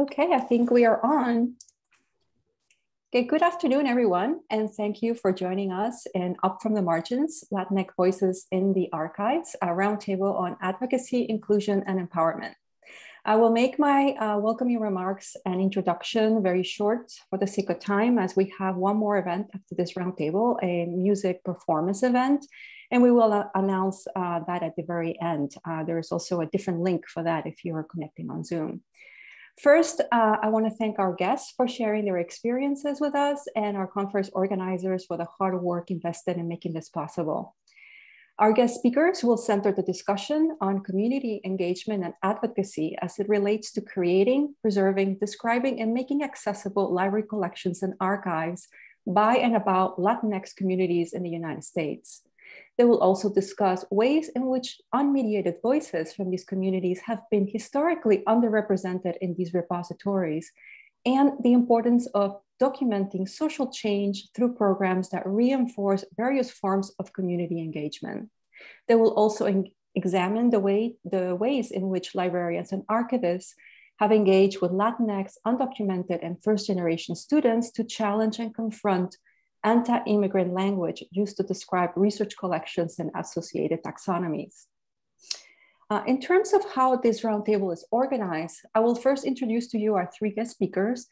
Okay, I think we are on. Okay, good afternoon, everyone, and thank you for joining us in Up From the Margins, Latinx Voices in the Archives, a roundtable on advocacy, inclusion, and empowerment. I will make my uh, welcoming remarks and introduction very short for the sake of time, as we have one more event after this roundtable, a music performance event, and we will uh, announce uh, that at the very end. Uh, there is also a different link for that if you are connecting on Zoom. First, uh, I want to thank our guests for sharing their experiences with us and our conference organizers for the hard work invested in making this possible. Our guest speakers will center the discussion on community engagement and advocacy as it relates to creating, preserving, describing, and making accessible library collections and archives by and about Latinx communities in the United States. They will also discuss ways in which unmediated voices from these communities have been historically underrepresented in these repositories and the importance of documenting social change through programs that reinforce various forms of community engagement. They will also examine the, way, the ways in which librarians and archivists have engaged with Latinx, undocumented, and first generation students to challenge and confront anti-immigrant language used to describe research collections and associated taxonomies. Uh, in terms of how this roundtable is organized, I will first introduce to you our three guest speakers,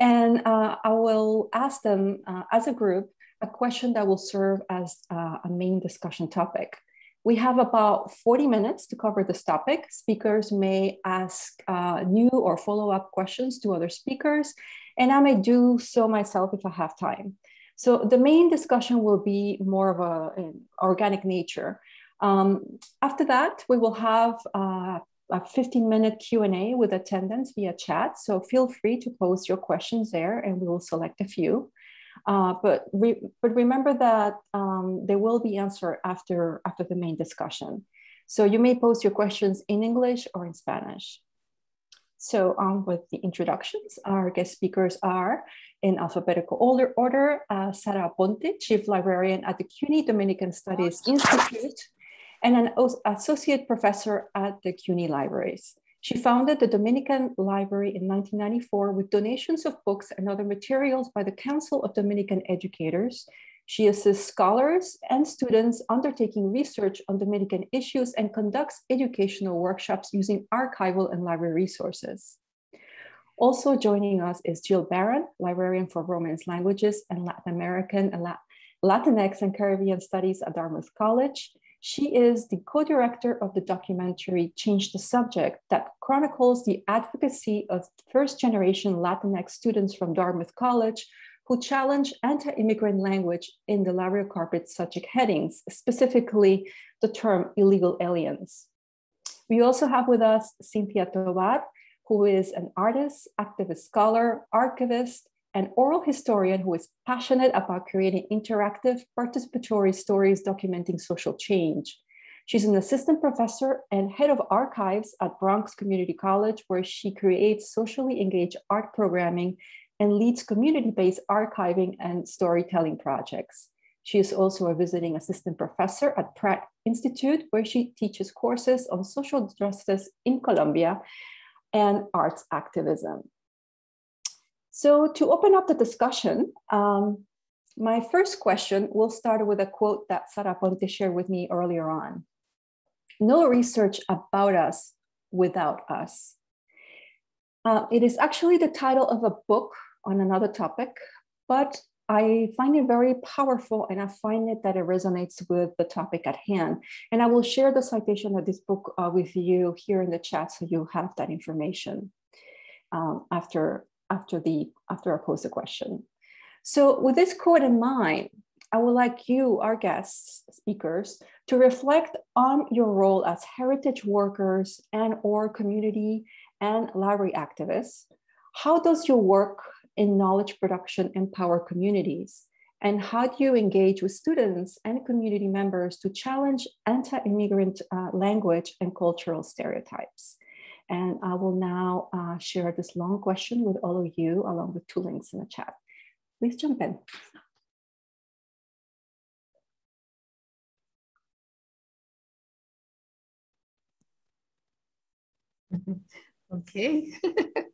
and uh, I will ask them uh, as a group a question that will serve as uh, a main discussion topic. We have about 40 minutes to cover this topic. Speakers may ask uh, new or follow-up questions to other speakers, and I may do so myself if I have time. So the main discussion will be more of a, an organic nature. Um, after that, we will have uh, a 15 minute Q&A with attendance via chat. So feel free to post your questions there and we will select a few. Uh, but, re but remember that um, they will be answered after, after the main discussion. So you may post your questions in English or in Spanish. So on with the introductions, our guest speakers are in alphabetical order, order uh, Sarah Aponte, Chief Librarian at the CUNY Dominican Studies Institute and an Associate Professor at the CUNY Libraries. She founded the Dominican Library in 1994 with donations of books and other materials by the Council of Dominican Educators. She assists scholars and students undertaking research on Dominican issues and conducts educational workshops using archival and library resources. Also joining us is Jill Baron, librarian for Romance languages and Latin American and Latinx and Caribbean studies at Dartmouth College. She is the co-director of the documentary Change the Subject that chronicles the advocacy of first generation Latinx students from Dartmouth College who challenge anti-immigrant language in the library carpet subject headings, specifically the term illegal aliens. We also have with us Cynthia Tobar, who is an artist, activist scholar, archivist, and oral historian who is passionate about creating interactive participatory stories documenting social change. She's an assistant professor and head of archives at Bronx Community College, where she creates socially engaged art programming and leads community-based archiving and storytelling projects. She is also a visiting assistant professor at Pratt Institute, where she teaches courses on social justice in Colombia and arts activism. So to open up the discussion, um, my first question will start with a quote that Sarah Aponte shared with me earlier on. No research about us without us. Uh, it is actually the title of a book on another topic, but I find it very powerful and I find it that it resonates with the topic at hand. And I will share the citation of this book uh, with you here in the chat so you have that information um, after, after, the, after I pose the question. So with this quote in mind, I would like you, our guests, speakers, to reflect on your role as heritage workers and or community and library activists. How does your work in knowledge production empower communities? And how do you engage with students and community members to challenge anti-immigrant uh, language and cultural stereotypes? And I will now uh, share this long question with all of you along with two links in the chat. Please jump in. Okay.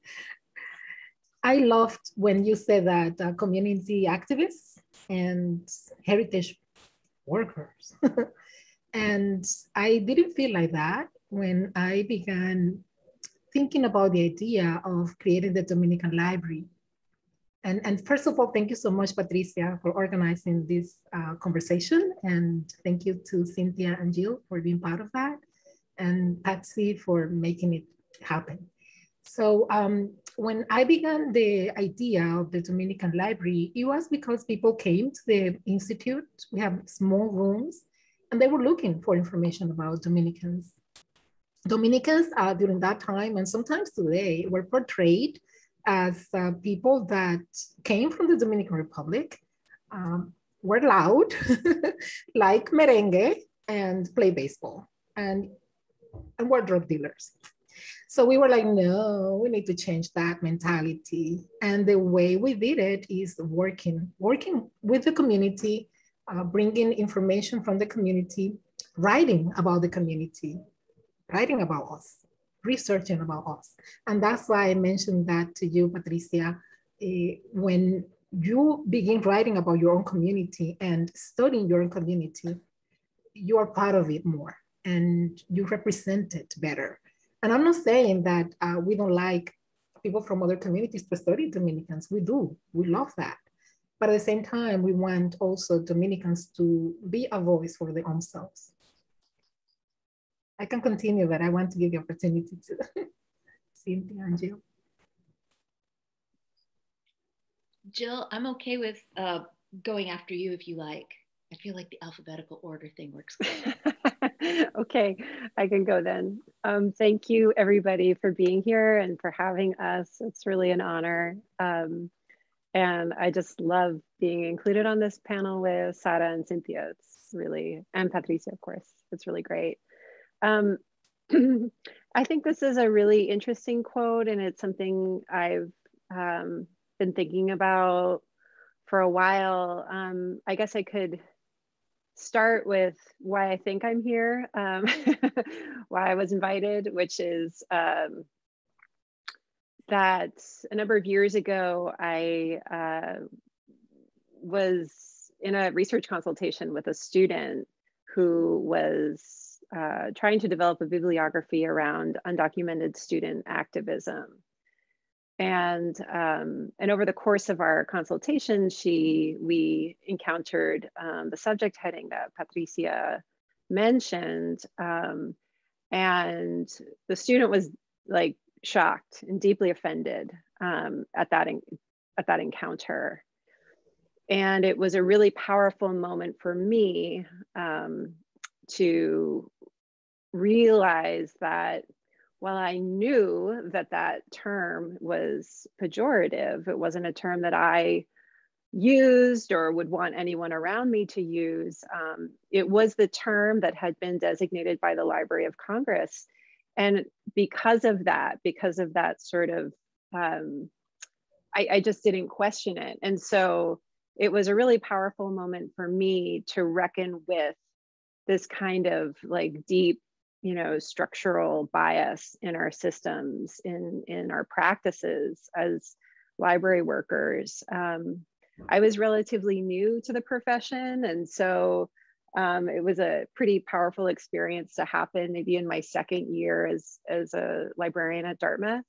I loved when you said that uh, community activists and heritage workers. and I didn't feel like that when I began thinking about the idea of creating the Dominican Library. And, and first of all, thank you so much, Patricia, for organizing this uh, conversation. And thank you to Cynthia and Jill for being part of that. And Patsy for making it happen. So um, when I began the idea of the Dominican Library, it was because people came to the Institute. We have small rooms and they were looking for information about Dominicans. Dominicans uh, during that time and sometimes today were portrayed as uh, people that came from the Dominican Republic, um, were loud, like merengue, and play baseball, and, and were drug dealers. So we were like, no, we need to change that mentality. And the way we did it is working, working with the community, uh, bringing information from the community, writing about the community, writing about us, researching about us. And that's why I mentioned that to you, Patricia, uh, when you begin writing about your own community and studying your own community, you are part of it more and you represent it better and I'm not saying that uh, we don't like people from other communities to study Dominicans. We do, we love that. But at the same time, we want also Dominicans to be a voice for their own selves. I can continue, but I want to give the opportunity to Cynthia and Jill. Jill, I'm okay with uh, going after you if you like. I feel like the alphabetical order thing works. okay, I can go then. Um, thank you everybody for being here and for having us. It's really an honor. Um, and I just love being included on this panel with Sarah and Cynthia. It's really, and Patricia, of course, it's really great. Um, I think this is a really interesting quote and it's something I've um, been thinking about for a while. Um, I guess I could start with why I think I'm here, um, why I was invited, which is um, that a number of years ago, I uh, was in a research consultation with a student who was uh, trying to develop a bibliography around undocumented student activism and um, and over the course of our consultation, she we encountered um, the subject heading that Patricia mentioned, um, and the student was like shocked and deeply offended um, at that at that encounter, and it was a really powerful moment for me um, to realize that while I knew that that term was pejorative, it wasn't a term that I used or would want anyone around me to use. Um, it was the term that had been designated by the Library of Congress. And because of that, because of that sort of, um, I, I just didn't question it. And so it was a really powerful moment for me to reckon with this kind of like deep you know structural bias in our systems in in our practices as library workers. Um, i was relatively new to the profession and so um, it was a pretty powerful experience to happen maybe in my second year as as a librarian at dartmouth.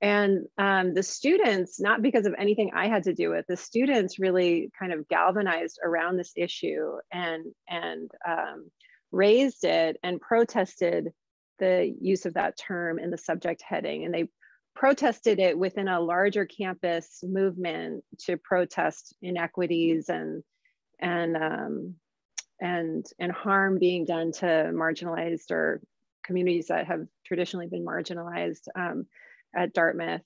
And um, the students not because of anything i had to do with the students really kind of galvanized around this issue and and um, raised it and protested the use of that term in the subject heading. And they protested it within a larger campus movement to protest inequities and and um, and and harm being done to marginalized or communities that have traditionally been marginalized um, at Dartmouth.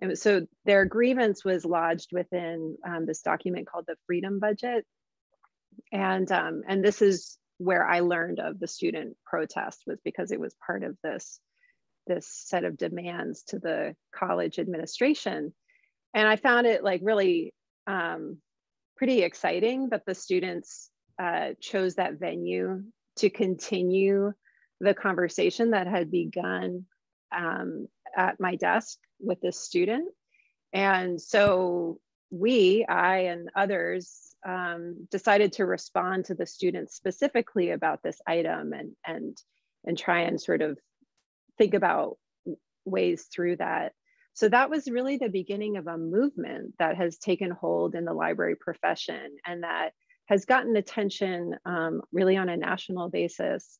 And so their grievance was lodged within um, this document called the Freedom Budget. And, um, and this is where I learned of the student protest was because it was part of this, this set of demands to the college administration. And I found it like really um, pretty exciting that the students uh, chose that venue to continue the conversation that had begun um, at my desk with this student. and so we, I and others, um, decided to respond to the students specifically about this item and and and try and sort of think about ways through that. So that was really the beginning of a movement that has taken hold in the library profession and that has gotten attention um, really on a national basis.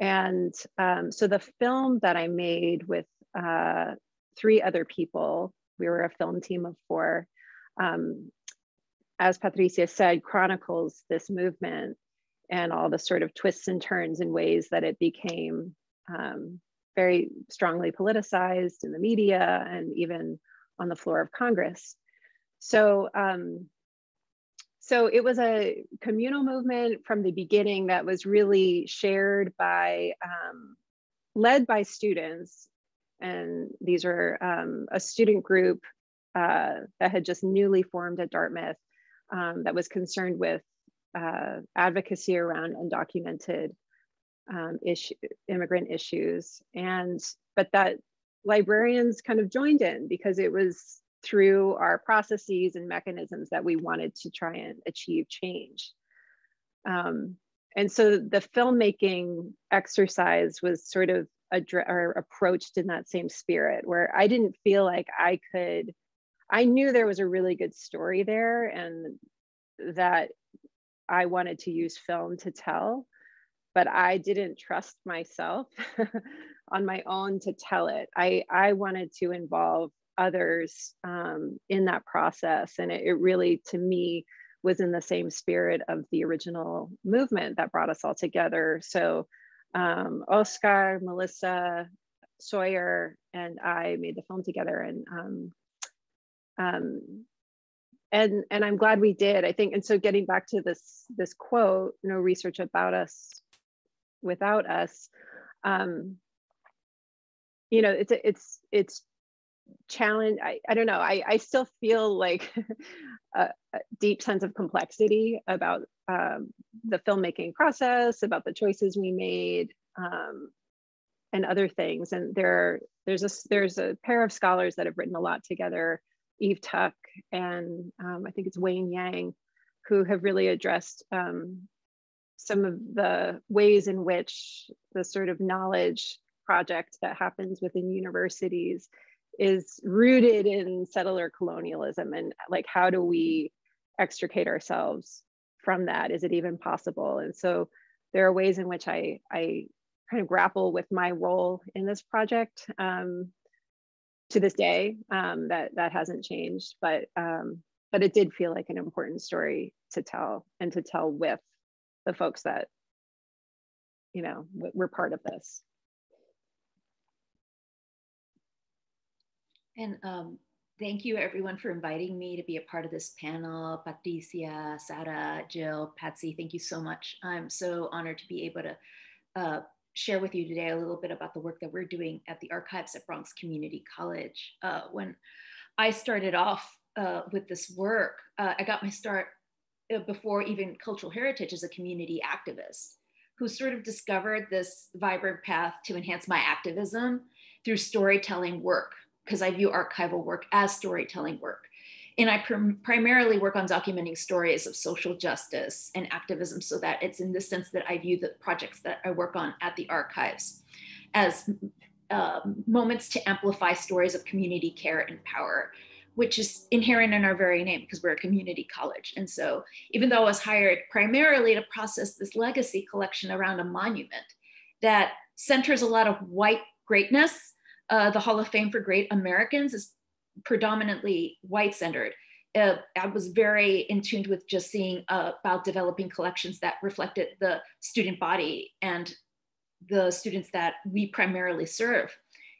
And um, so the film that I made with uh, three other people, we were a film team of four, um, as Patricia said, chronicles this movement and all the sort of twists and turns and ways that it became um, very strongly politicized in the media and even on the floor of Congress. So, um, so it was a communal movement from the beginning that was really shared by, um, led by students. And these were um, a student group uh, that had just newly formed at Dartmouth um, that was concerned with uh, advocacy around undocumented um, issue, immigrant issues. And, but that librarians kind of joined in because it was through our processes and mechanisms that we wanted to try and achieve change. Um, and so the filmmaking exercise was sort of or approached in that same spirit where I didn't feel like I could, I knew there was a really good story there and that I wanted to use film to tell, but I didn't trust myself on my own to tell it. I, I wanted to involve others um, in that process. And it, it, really, to me, was in the same spirit of the original movement that brought us all together. So um, Oscar, Melissa, Sawyer, and I made the film together. And um, um, and and i'm glad we did i think and so getting back to this this quote no research about us without us um you know it's it's it's challenge I, I don't know I, I still feel like a, a, deep sense of complexity about um, the filmmaking process about the choices we made um, and other things and there there's a there's a pair of scholars that have written a lot together Eve Tuck and um, I think it's Wayne Yang, who have really addressed um, some of the ways in which the sort of knowledge project that happens within universities is rooted in settler colonialism and like how do we extricate ourselves from that? Is it even possible? And so there are ways in which i i kind of grapple with my role in this project um, to this day um, that that hasn't changed but um, but it did feel like an important story to tell and to tell with the folks that you know were part of this. And um, thank you everyone for inviting me to be a part of this panel. Patricia sarah jill patsy thank you so much. I'm so honored to be able to uh, share with you today a little bit about the work that we're doing at the archives at Bronx Community College. Uh, when I started off uh, with this work, uh, I got my start uh, before even cultural heritage as a community activist who sort of discovered this vibrant path to enhance my activism through storytelling work, because I view archival work as storytelling work. And I prim- primarily work on documenting stories of social justice and activism so that it's in this sense that I view the projects that I work on at the archives as uh, moments to amplify stories of community care and power, which is inherent in our very name because we're a community college. And so, even though I was hired primarily to process this legacy collection around a monument that centers a lot of white greatness, uh, the Hall of Fame for Great Americans is predominantly white centered. Uh, I was very in tune with just seeing uh, about developing collections that reflected the student body and the students that we primarily serve.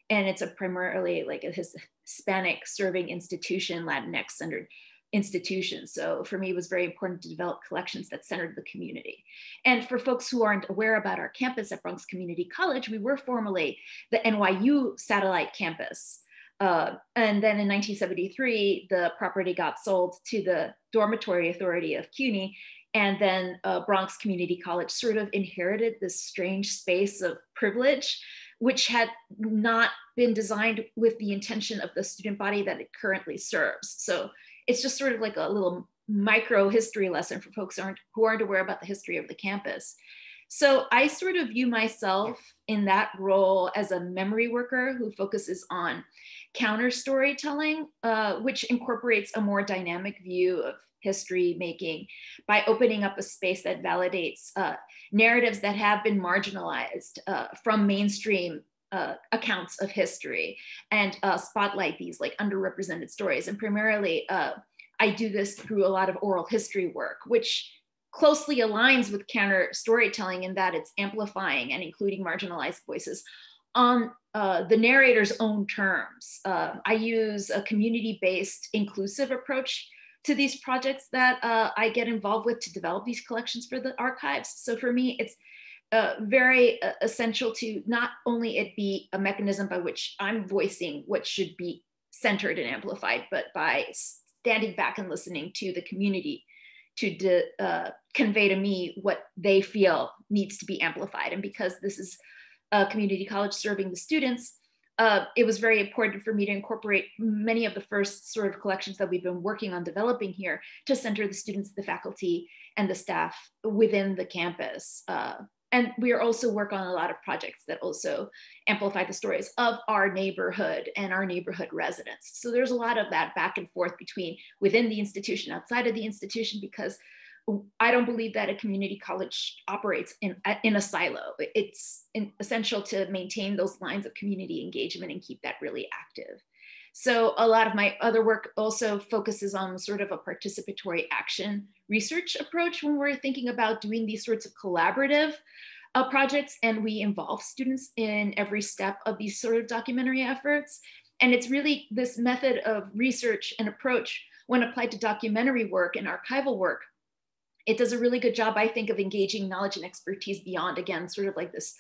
And it's a primarily like a Hispanic serving institution, Latinx centered institution. So for me, it was very important to develop collections that centered the community. And for folks who aren't aware about our campus at Bronx Community College, we were formerly the NYU satellite campus. Uh, and then in 1973, the property got sold to the Dormitory Authority of CUNY. And then uh, Bronx Community College sort of inherited this strange space of privilege which had not been designed with the intention of the student body that it currently serves. So it's just sort of like a little micro history lesson for folks aren't, who aren't aware about the history of the campus. So I sort of view myself in that role as a memory worker who focuses on counter storytelling, uh, which incorporates a more dynamic view of history making by opening up a space that validates uh, narratives that have been marginalized uh, from mainstream uh, accounts of history and uh, spotlight these like underrepresented stories. And primarily, uh, I do this through a lot of oral history work, which closely aligns with counter storytelling in that it's amplifying and including marginalized voices on uh, the narrator's own terms. Uh, I use a community-based inclusive approach to these projects that uh, I get involved with to develop these collections for the archives. So for me, it's uh, very uh, essential to not only it be a mechanism by which I'm voicing what should be centered and amplified, but by standing back and listening to the community to uh, convey to me what they feel needs to be amplified. And because this is a community college serving the students, uh, it was very important for me to incorporate many of the first sort of collections that we've been working on developing here to center the students, the faculty, and the staff within the campus. Uh, and we are also work on a lot of projects that also amplify the stories of our neighborhood and our neighborhood residents. So there's a lot of that back and forth between within the institution, outside of the institution, because I don't believe that a community college operates in, in a silo. It's essential to maintain those lines of community engagement and keep that really active. So a lot of my other work also focuses on sort of a participatory action research approach when we're thinking about doing these sorts of collaborative uh, projects and we involve students in every step of these sort of documentary efforts. And it's really this method of research and approach when applied to documentary work and archival work it does a really good job, I think, of engaging knowledge and expertise beyond, again, sort of like this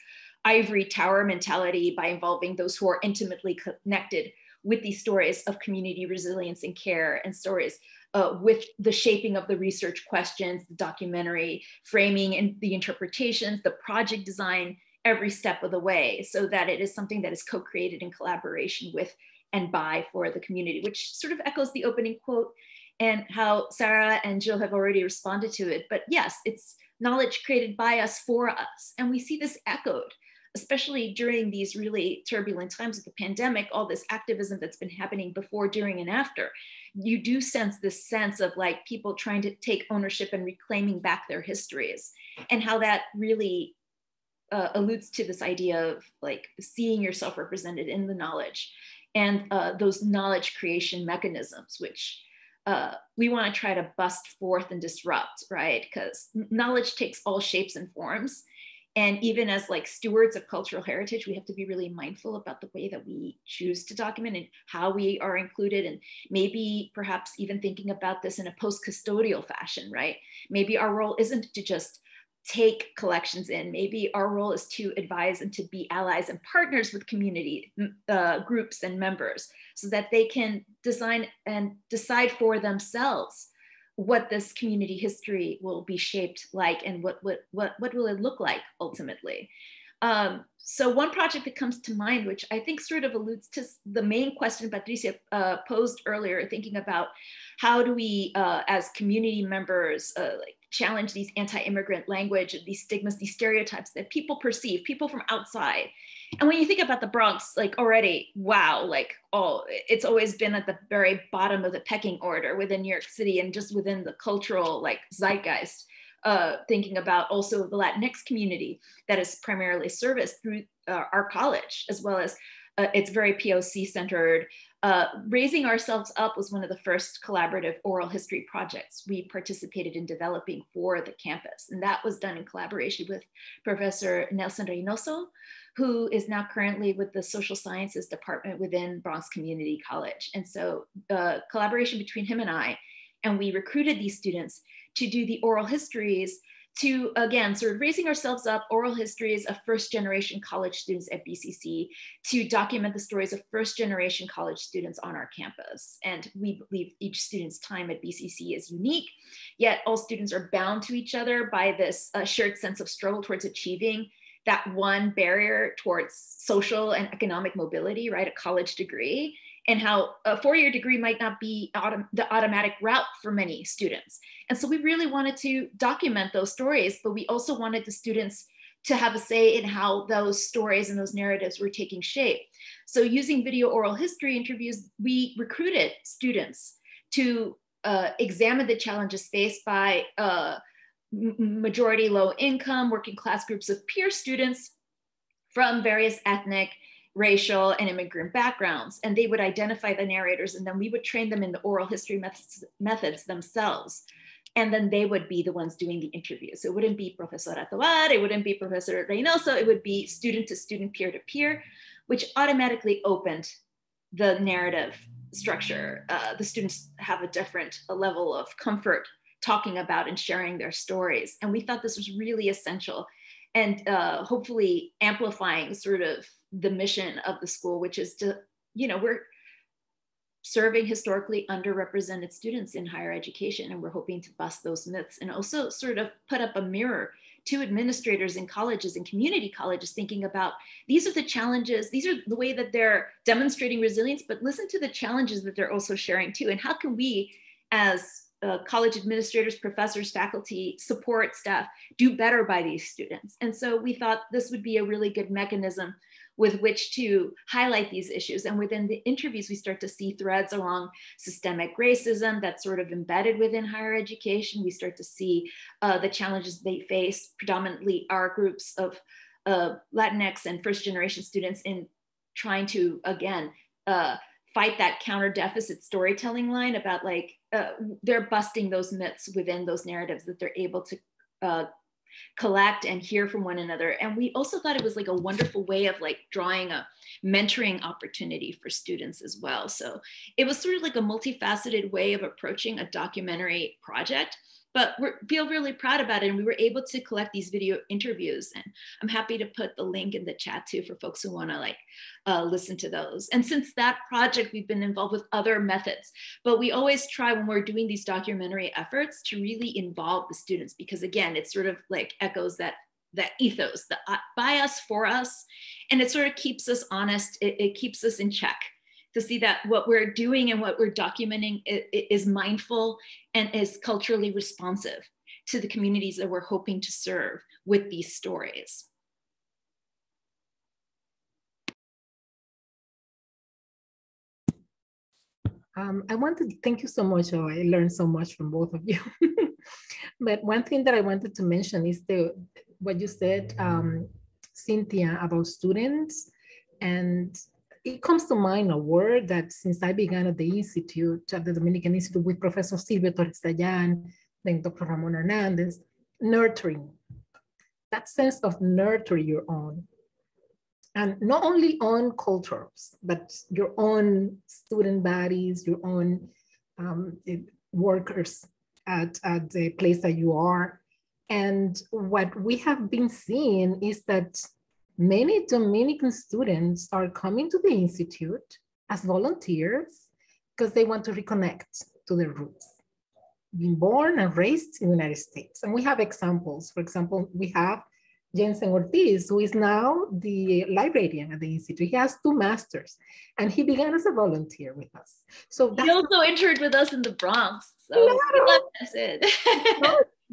ivory tower mentality by involving those who are intimately connected with these stories of community resilience and care and stories uh, with the shaping of the research questions, the documentary framing and the interpretations, the project design, every step of the way, so that it is something that is co-created in collaboration with and by for the community, which sort of echoes the opening quote and how Sarah and Jill have already responded to it. But yes, it's knowledge created by us for us. And we see this echoed, especially during these really turbulent times of the pandemic, all this activism that's been happening before, during, and after. You do sense this sense of like people trying to take ownership and reclaiming back their histories, and how that really uh, alludes to this idea of like seeing yourself represented in the knowledge and uh, those knowledge creation mechanisms, which uh, we want to try to bust forth and disrupt, right? Because knowledge takes all shapes and forms. And even as like stewards of cultural heritage, we have to be really mindful about the way that we choose to document and how we are included. And maybe perhaps even thinking about this in a post custodial fashion, right? Maybe our role isn't to just take collections in. Maybe our role is to advise and to be allies and partners with community uh, groups and members so that they can design and decide for themselves what this community history will be shaped like and what, what, what, what will it look like ultimately. Um, so one project that comes to mind, which I think sort of alludes to the main question Patricia uh, posed earlier, thinking about how do we, uh, as community members, uh, like challenge these anti-immigrant language, these stigmas, these stereotypes that people perceive, people from outside. And when you think about the Bronx, like already, wow, like, oh, it's always been at the very bottom of the pecking order within New York City and just within the cultural like zeitgeist. Uh, thinking about also the Latinx community that is primarily serviced through uh, our college, as well as uh, it's very POC centered. Uh, Raising Ourselves Up was one of the first collaborative oral history projects we participated in developing for the campus. And that was done in collaboration with Professor Nelson Reynoso, who is now currently with the social sciences department within Bronx Community College. And so uh, collaboration between him and I, and we recruited these students to do the oral histories to again sort of raising ourselves up oral histories of first generation college students at bcc to document the stories of first generation college students on our campus and we believe each student's time at bcc is unique yet all students are bound to each other by this uh, shared sense of struggle towards achieving that one barrier towards social and economic mobility, right? A college degree, and how a four year degree might not be the automatic route for many students. And so we really wanted to document those stories, but we also wanted the students to have a say in how those stories and those narratives were taking shape. So using video oral history interviews, we recruited students to uh, examine the challenges faced by uh, majority low income, working class groups of peer students from various ethnic, racial, and immigrant backgrounds. And they would identify the narrators, and then we would train them in the oral history methods, methods themselves. And then they would be the ones doing the interviews. So it wouldn't be Professor Tobar, it wouldn't be Professor Reynoso, it would be student to student, peer to peer, which automatically opened the narrative structure. Uh, the students have a different a level of comfort talking about and sharing their stories. And we thought this was really essential and uh, hopefully amplifying sort of the mission of the school, which is to, you know, we're serving historically underrepresented students in higher education. And we're hoping to bust those myths and also sort of put up a mirror to administrators in colleges and community colleges thinking about these are the challenges, these are the way that they're demonstrating resilience, but listen to the challenges that they're also sharing too. And how can we, as uh, college administrators, professors, faculty, support staff do better by these students. And so we thought this would be a really good mechanism with which to highlight these issues. And within the interviews, we start to see threads along systemic racism that's sort of embedded within higher education. We start to see uh, the challenges they face, predominantly our groups of uh, Latinx and first generation students in trying to, again, uh, fight that counter deficit storytelling line about like uh, they're busting those myths within those narratives that they're able to uh, collect and hear from one another. And we also thought it was like a wonderful way of like drawing a mentoring opportunity for students as well. So it was sort of like a multifaceted way of approaching a documentary project but we feel really proud about it. And we were able to collect these video interviews. And I'm happy to put the link in the chat too for folks who want to like uh, listen to those. And since that project, we've been involved with other methods, but we always try when we're doing these documentary efforts to really involve the students because again, it sort of like echoes that that ethos, the uh, for us, and it sort of keeps us honest. It, it keeps us in check to see that what we're doing and what we're documenting is mindful and is culturally responsive to the communities that we're hoping to serve with these stories. Um, I want to thank you so much. Oh, I learned so much from both of you. but one thing that I wanted to mention is the what you said, um, Cynthia, about students and it comes to mind a word that since I began at the Institute, at the Dominican Institute with Professor Silvio Torres Saillant, then Dr. Ramona Hernandez, nurturing. That sense of nurture your own. And not only on cultures, but your own student bodies, your own um, workers at, at the place that you are. And what we have been seeing is that Many Dominican students are coming to the Institute as volunteers because they want to reconnect to their roots. Being born and raised in the United States. And we have examples. For example, we have Jhensen Ortiz, who is now the librarian at the Institute. He has two masters and he began as a volunteer with us. So he also interned with us in the Bronx. So that's it.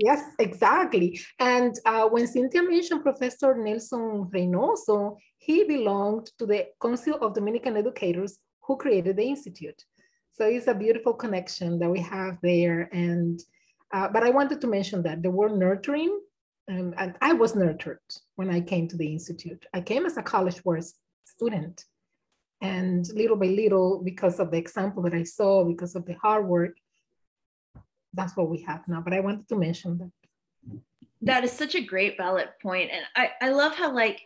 Yes, exactly. And uh, when Cynthia mentioned Professor Nelson Reynoso, he belonged to the Council of Dominican Educators who created the Institute. So it's a beautiful connection that we have there. And, uh, but I wanted to mention that the word nurturing, um, and I was nurtured when I came to the Institute. I came as a college work student. And little by little, because of the example that I saw, because of the hard work, that's what we have now. But I wanted to mention that. That is such a great valid. And I, I love how like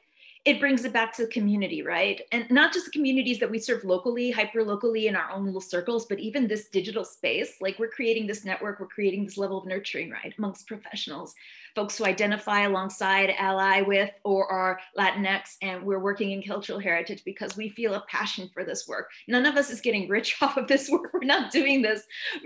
it brings it back to the community, right? And not just the communities that we serve locally, hyper locally in our own little circles, but even this digital space. Like we're creating this network, we're creating this level of nurturing, right? Amongst professionals, folks who identify alongside, ally with, or are Latinx, and we're working in cultural heritage because we feel a passion for this work. None of us is getting rich off of this work. We're not doing this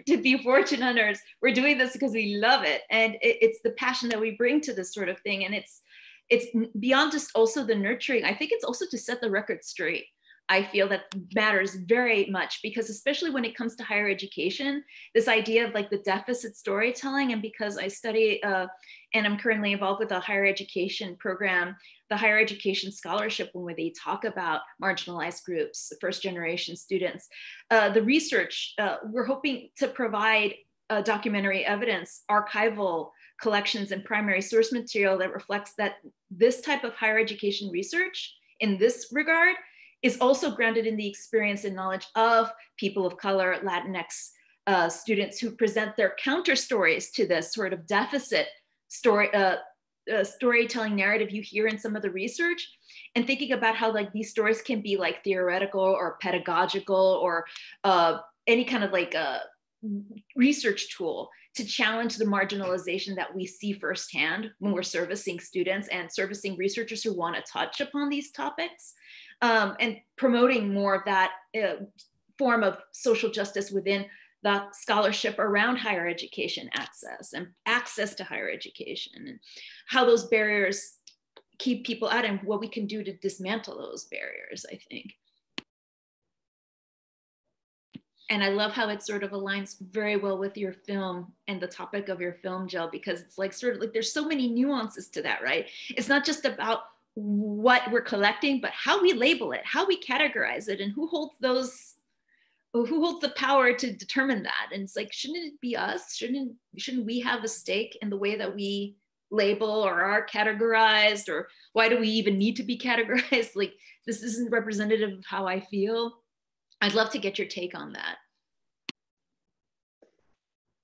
to be fortune hunters. We're doing this because we love it. And it, it's the passion that we bring to this sort of thing. And it's it's beyond just also the nurturing. I think it's also to set the record straight. I feel that matters very much because, especially when it comes to higher education, this idea of like the deficit storytelling, and because I study uh, and I'm currently involved with a higher education program, the higher education scholarship, when they talk about marginalized groups, first generation students, uh, the research, uh, we're hoping to provide uh, documentary evidence, archival collections, and primary source material that reflects that this type of higher education research in this regard is also grounded in the experience and knowledge of people of color, Latinx uh, students who present their counter stories to this sort of deficit story, uh, uh, storytelling narrative you hear in some of the research and thinking about how like these stories can be like theoretical or pedagogical or uh, any kind of like a uh, research tool to challenge the marginalization that we see firsthand when we're servicing students and servicing researchers who want to touch upon these topics um, and promoting more of that uh, form of social justice within the scholarship around higher education access and access to higher education and how those barriers keep people out and what we can do to dismantle those barriers, I think. And I love how it sort of aligns very well with your film and the topic of your film, Jill, because it's like sort of like there's so many nuances to that, right? It's not just about what we're collecting, but how we label it, how we categorize it, and who holds those, who holds the power to determine that. And it's like, shouldn't it be us? Shouldn't shouldn't we have a stake in the way that we label or are categorized? Or why do we even need to be categorized? Like this isn't representative of how I feel. I'd love to get your take on that.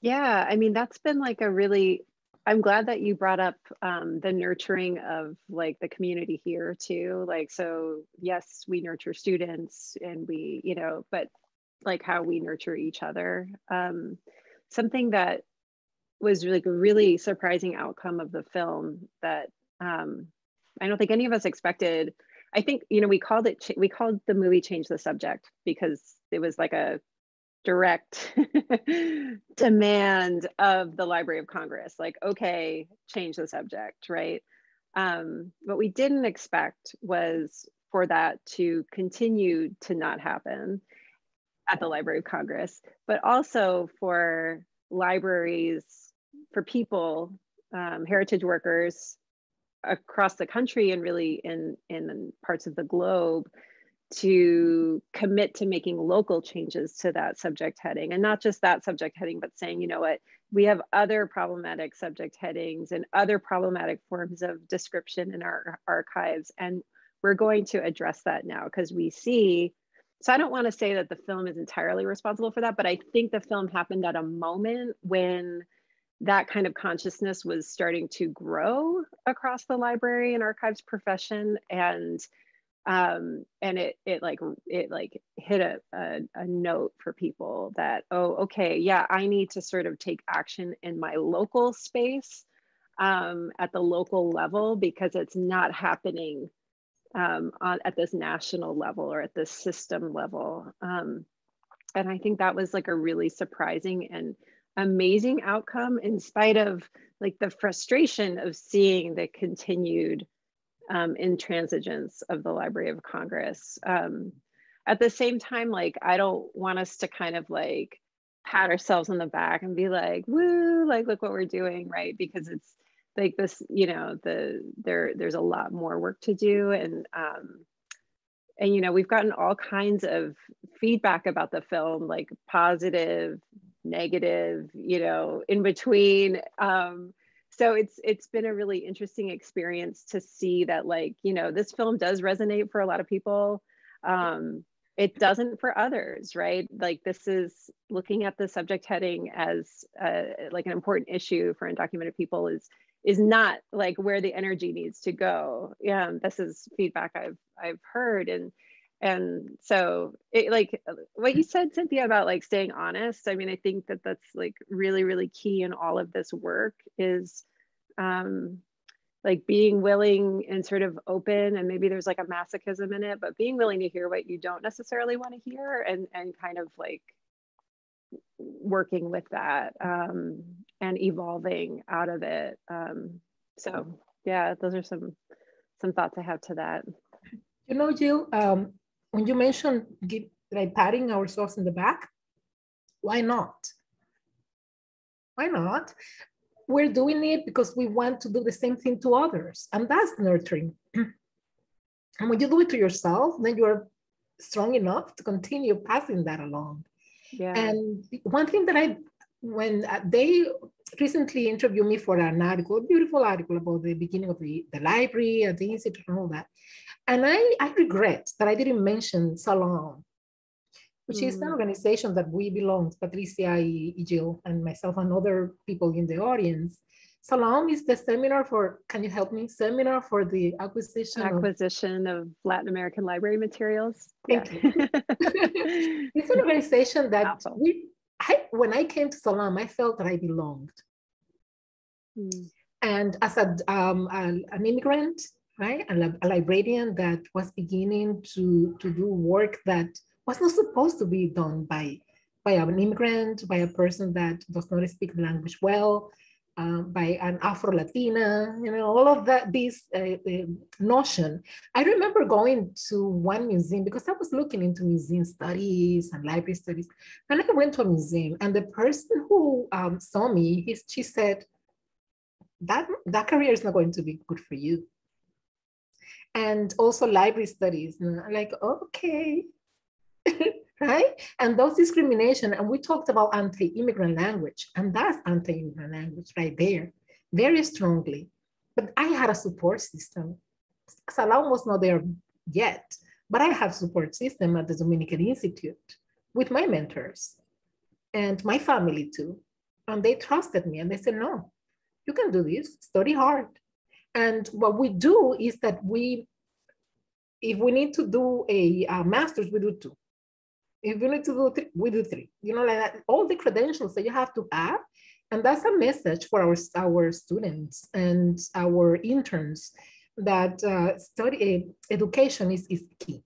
Yeah, I mean, that's been like a really I'm glad that you brought up um, the nurturing of like the community here too. Like, so yes, we nurture students and we, you know, but like how we nurture each other. Um, something that was like a really surprising outcome of the film that um, I don't think any of us expected. I think, you know, we called it, we called the movie Change the Subject because it was like a direct demand of the Library of Congress, like, okay, change the subject, right? Um, what we didn't expect was for that to continue to not happen at the Library of Congress, but also for libraries, for people, um, heritage workers across the country and really in, in parts of the globe to commit to making local changes to that subject heading and not just that subject heading but saying you know what we have other problematic subject headings and other problematic forms of description in our archives and we're going to address that now because we see so i don't want to say that the film is entirely responsible for that but i think the film happened at a moment when that kind of consciousness was starting to grow across the library and archives profession and um, and it it like it like hit a, a, a note for people that oh okay yeah I need to sort of take action in my local space um, at the local level because it's not happening um, on at this national level or at this system level. Um, and I think that was like a really surprising and amazing outcome in spite of like the frustration of seeing the continued um, intransigence of the Library of Congress. Um, at the same time, like, I don't want us to kind of like pat ourselves on the back and be like, woo, like, look what we're doing, right? Because it's like this, you know, the there there's a lot more work to do. And um, and you know, we've gotten all kinds of feedback about the film, like positive, negative, you know, in between. Um, so it's it's been a really interesting experience to see that like you know this film does resonate for a lot of people. Um, it doesn't for others right? Like this is looking at the subject heading as uh, like an important issue for undocumented people is is not like where the energy needs to go. Yeah this is feedback i've i've heard. And and so it like what you said cynthia about like staying honest i mean i think that that's like really really key in all of this work is um like being willing and sort of open and maybe there's like a masochism in it but being willing to hear what you don't necessarily want to hear and and kind of like working with that um and evolving out of it um so yeah, those are some some thoughts I have to that. You know, Jill, um, when you mentioned give, like patting ourselves in the back, why not? Why not? We're doing it because we want to do the same thing to others, and that's nurturing. and when you do it to yourself, then you're strong enough to continue passing that along. Yeah. And one thing that I, when uh, they recently interviewed me for an article, a beautiful article about the beginning of the, the library and the institute and all that. And I, I regret that I didn't mention SALALM, which mm. is an mm. organization that we belong, Patricia, Jill, and myself and other people in the audience. SALALM is the seminar for, can you help me? Seminar for the acquisition Acquisition of, of Latin American library materials. Thank yeah. you. it's an organization that we, I, when I came to SALALM, I felt that I belonged. Mm. And as a, um, an immigrant, right, a, a librarian that was beginning to, to do work that was not supposed to be done by, by an immigrant, by a person that does not speak the language well, uh, by an Afro-Latina, you know, all of that, this uh, uh, notion. I remember going to one museum because I was looking into museum studies and library studies. And I went to a museum and the person who um, saw me, he, she said, that, that career is not going to be good for you. And also library studies. And I'm like, okay. right? And those discrimination, and we talked about anti-immigrant language, and that's anti-immigrant language right there, very strongly. But I had a support system. SALALM was not there yet, but I have support system at the Dominican Institute with my mentors and my family too. And they trusted me and they said, no, you can do this, study hard. And what we do is that we, if we need to do a, a master's, we do two if you need to do three, we do three. You know, like that, all the credentials that you have to have. And that's a message for our, our students and our interns that uh, study education is, is key.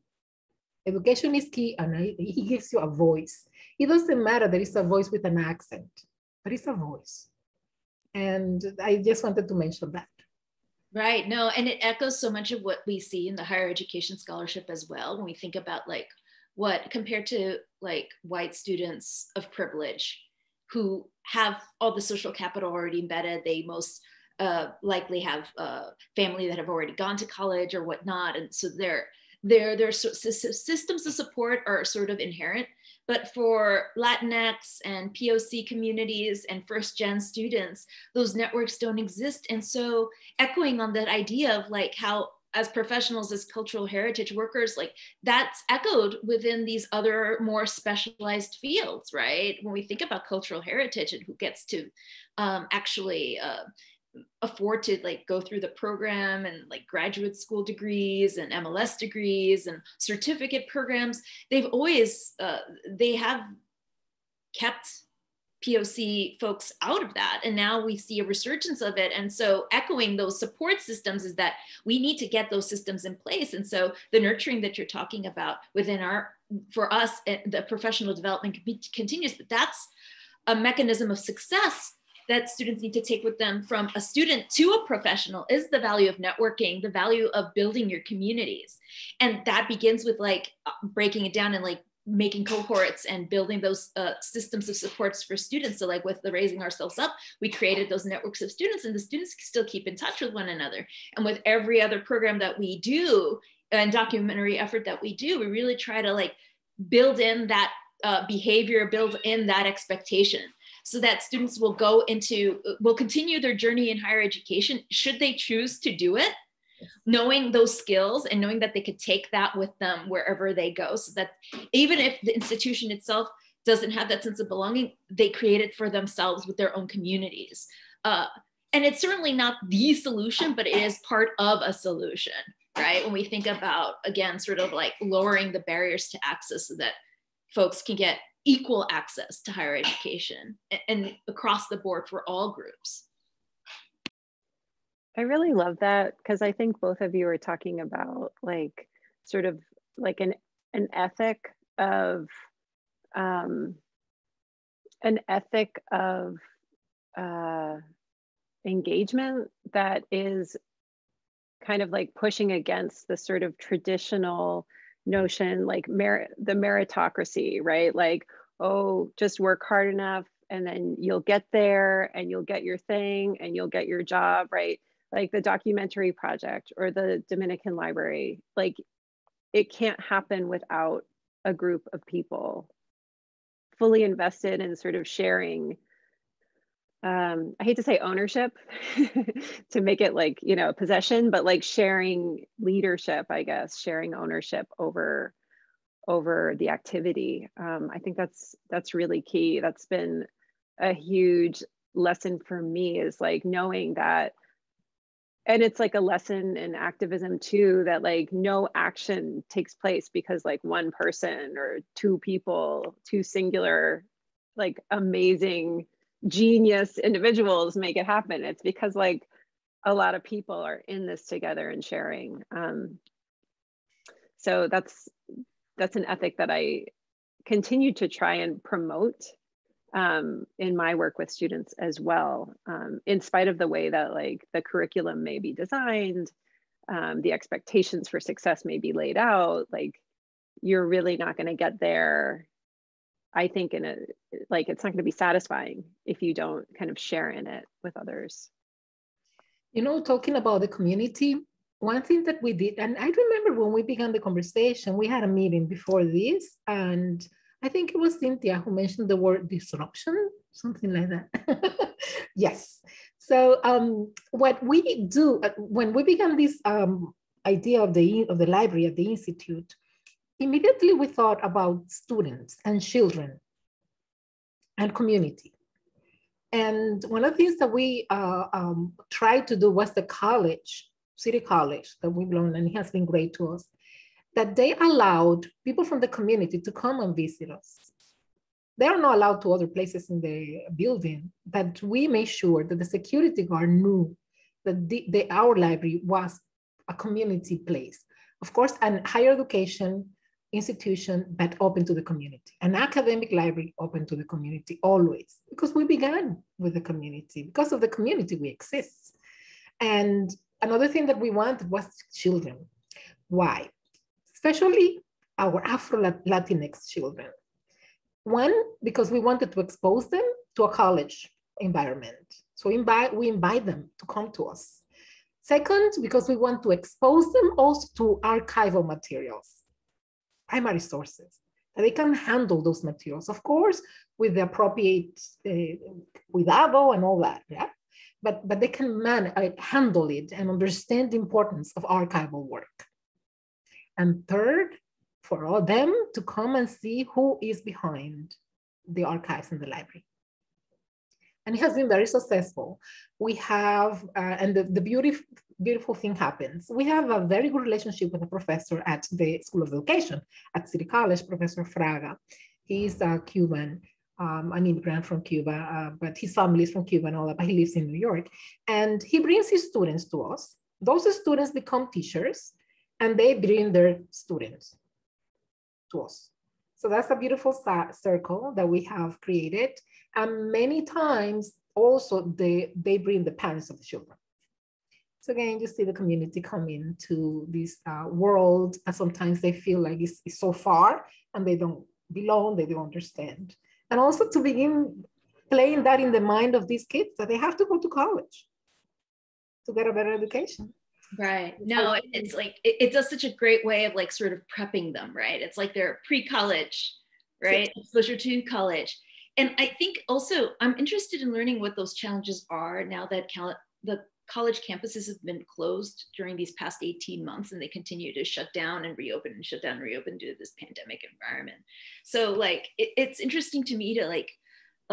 Education is key and it gives you a voice. It doesn't matter that it's a voice with an accent, but it's a voice. And I just wanted to mention that. Right. No, and it echoes so much of what we see in the higher education scholarship as well. When we think about like what compared to like white students of privilege who have all the social capital already embedded they most uh, likely have a family that have already gone to college or whatnot and so their their their systems of support are sort of inherent but for latinx and poc communities and first gen students those networks don't exist. And so echoing on that idea of like how as professionals as cultural heritage workers like that's echoed within these other more specialized fields right? When we think about cultural heritage and who gets to um, actually uh, afford to like go through the program and like graduate school degrees and mls degrees and certificate programs they've always uh, they have kept POC folks out of that. And now we see a resurgence of it. And so, echoing those support systems is that we need to get those systems in place. And so, the nurturing that you're talking about within our, for us, eh, the professional development continues, but that's a mechanism of success that students need to take with them from a student to a professional is the value of networking, the value of building your communities. And that begins with like uh, breaking it down and like making cohorts and building those uh, systems of supports for students. So like with the Raising Ourselves Up, we created those networks of students and the students still keep in touch with one another. And with every other program that we do and documentary effort that we do, we really try to like build in that uh, behavior, build in that expectation so that students will go into, will continue their journey in higher education should they choose to do it knowing those skills and knowing that they could take that with them wherever they go so that even if the institution itself doesn't have that sense of belonging they create it for themselves with their own communities. Uh, and it's certainly not the solution but it is part of a solution right? When we think about again sort of like lowering the barriers to access so that folks can get equal access to higher education and, across the board for all groups. I really love that because I think both of you are talking about like sort of like an an ethic of um, an ethic of uh, engagement that is kind of like pushing against the sort of traditional notion like the meritocracy right? Like oh just work hard enough and then you'll get there and you'll get your thing and you'll get your job right? Like the documentary project or the dominican library like it can't happen without a group of people fully invested in sort of sharing um, I hate to say ownership to make it like, you know, possession, but like sharing leadership, I guess, sharing ownership over over the activity. Um, I think that's that's really key. That's been a huge lesson for me is like knowing that and it's like a lesson in activism too that like no action takes place because like one person or two people two singular like amazing genius individuals make it happen. It's because like a lot of people are in this together and sharing. Um, so that's that's an ethic that I continue to try and promote um, in my work with students as well, um, in spite of the way that like the curriculum may be designed, um, the expectations for success may be laid out, like you're really not going to get there I think in a like it's not going to be satisfying if you don't kind of share in it with others. You know, talking about the community, one thing that we did, and I remember when we began the conversation, we had a meeting before this, and I think it was Cynthia who mentioned the word disruption, something like that. yes. So um, what we do uh, when we began this um, idea of the of the library at the institute, immediately we thought about students and children and community. And one of the things that we uh, um, tried to do was the college, City College that we belong, and has been great to us, that they allowed people from the community to come and visit us. They are not allowed to other places in the building, but we made sure that the security guard knew that the, the, our library was a community place. Of course, and higher education institution, but open to the community, an academic library open to the community always, because we began with the community. Because of the community, we exist. And another thing that we wanted was children. Why? Especially our Afro Latinx children. One, because we wanted to expose them to a college environment. So invite, we invite them to come to us. Second, because we want to expose them also to archival materials primary sources. They can handle those materials, of course, with the appropriate uh, cuidado and all that, yeah? But, but they can man, uh, handle it and understand the importance of archival work. And third, for all them to come and see who is behind the archives in the library and it has been very successful. We have, uh, and the, the beautiful, beautiful thing happens. We have a very good relationship with a professor at the School of Education at City College, Professor Fraga. He's a Cuban, um, an immigrant from Cuba, uh, but his family is from Cuba and all that, but he lives in New York. And he brings his students to us. Those students become teachers and they bring their students to us. So that's a beautiful circle that we have created. And many times also they, they bring the parents of the children. So again, you see the community come into this uh, world and sometimes they feel like it's, it's so far and they don't belong, they don't understand. And also to begin playing that in the mind of these kids that they have to go to college to get a better education. Right. No, um, it's like it, it, does such a great way of like sort of prepping them, right? It's like they're pre-college, right? Exposure to college. And I think also I'm interested in learning what those challenges are now that cal- the college campuses have been closed during these past 18 months and they continue to shut down and reopen and shut down and reopen due to this pandemic environment. So like it, it's interesting to me to like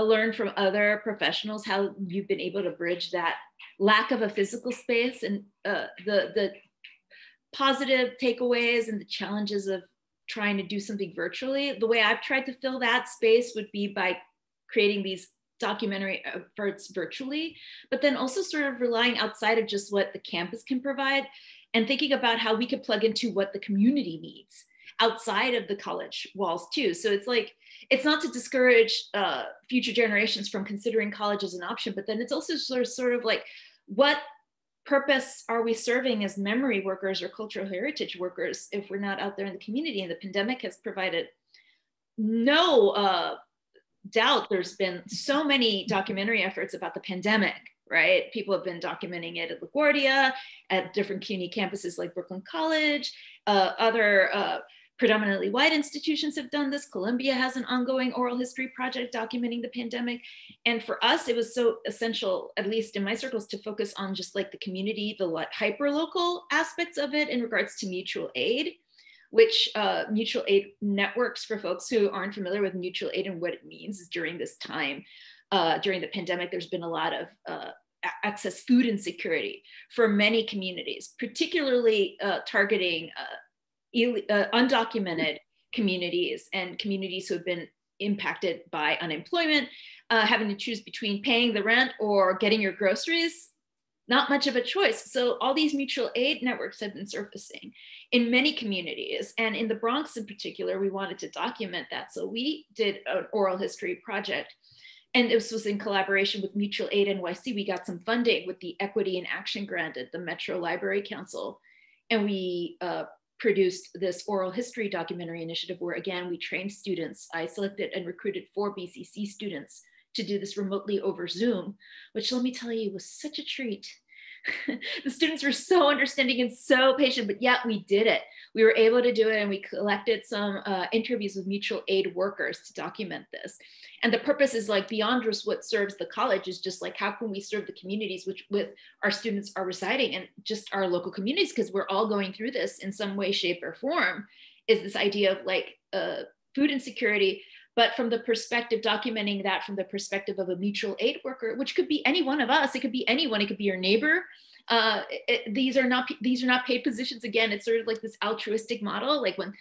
learn from other professionals how you've been able to bridge that lack of a physical space and uh, the the positive takeaways and the challenges of trying to do something virtually. The way i've tried to fill that space would be by creating these documentary efforts virtually but then also sort of relying outside of just what the campus can provide and thinking about how we could plug into what the community needs outside of the college walls too so it's like it's not to discourage uh, future generations from considering college as an option, but then it's also sort of, sort of like what purpose are we serving as memory workers or cultural heritage workers if we're not out there in the community? And the pandemic has provided no uh, doubt there's been so many documentary efforts about the pandemic, right? People have been documenting it at LaGuardia, at different CUNY campuses like Brooklyn College, uh, other uh, predominantly white institutions have done this. Columbia has an ongoing oral history project documenting the pandemic. And for us, it was so essential, at least in my circles, to focus on just like the community, the hyper local aspects of it in regards to mutual aid which uh, mutual aid networks for folks who aren't familiar with mutual aid and what it means during this time, uh, during the pandemic, there's been a lot of uh, access food insecurity for many communities, particularly uh, targeting uh, uh, undocumented communities and communities who have been impacted by unemployment, having to choose between paying the rent or getting your groceries not much of a choice. So all these mutual aid networks have been surfacing in many communities. And in the Bronx in particular, we wanted to document that. So we did an oral history project. And this was in collaboration with Mutual Aid NYC. We got some funding with the Equity and Action Grant at the Metro Library Council. And we uh, produced this oral history documentary initiative where, again, we trained students. I selected and recruited four BCC students to do this remotely over Zoom, which let me tell you was such a treat. the students were so understanding and so patient, but yet we did it. We were able to do it and we collected some uh, interviews with mutual aid workers to document this. And the purpose is like beyond just what serves the college is just like how can we serve the communities which with our students are residing and just our local communities because we're all going through this in some way, shape or form is this idea of like uh, food insecurity, but from the perspective documenting that from the perspective of a mutual aid worker which could be any one of us it could be anyone it could be your neighbor uh, it, these are not these are not paid positions. Again it's sort of like this altruistic model like when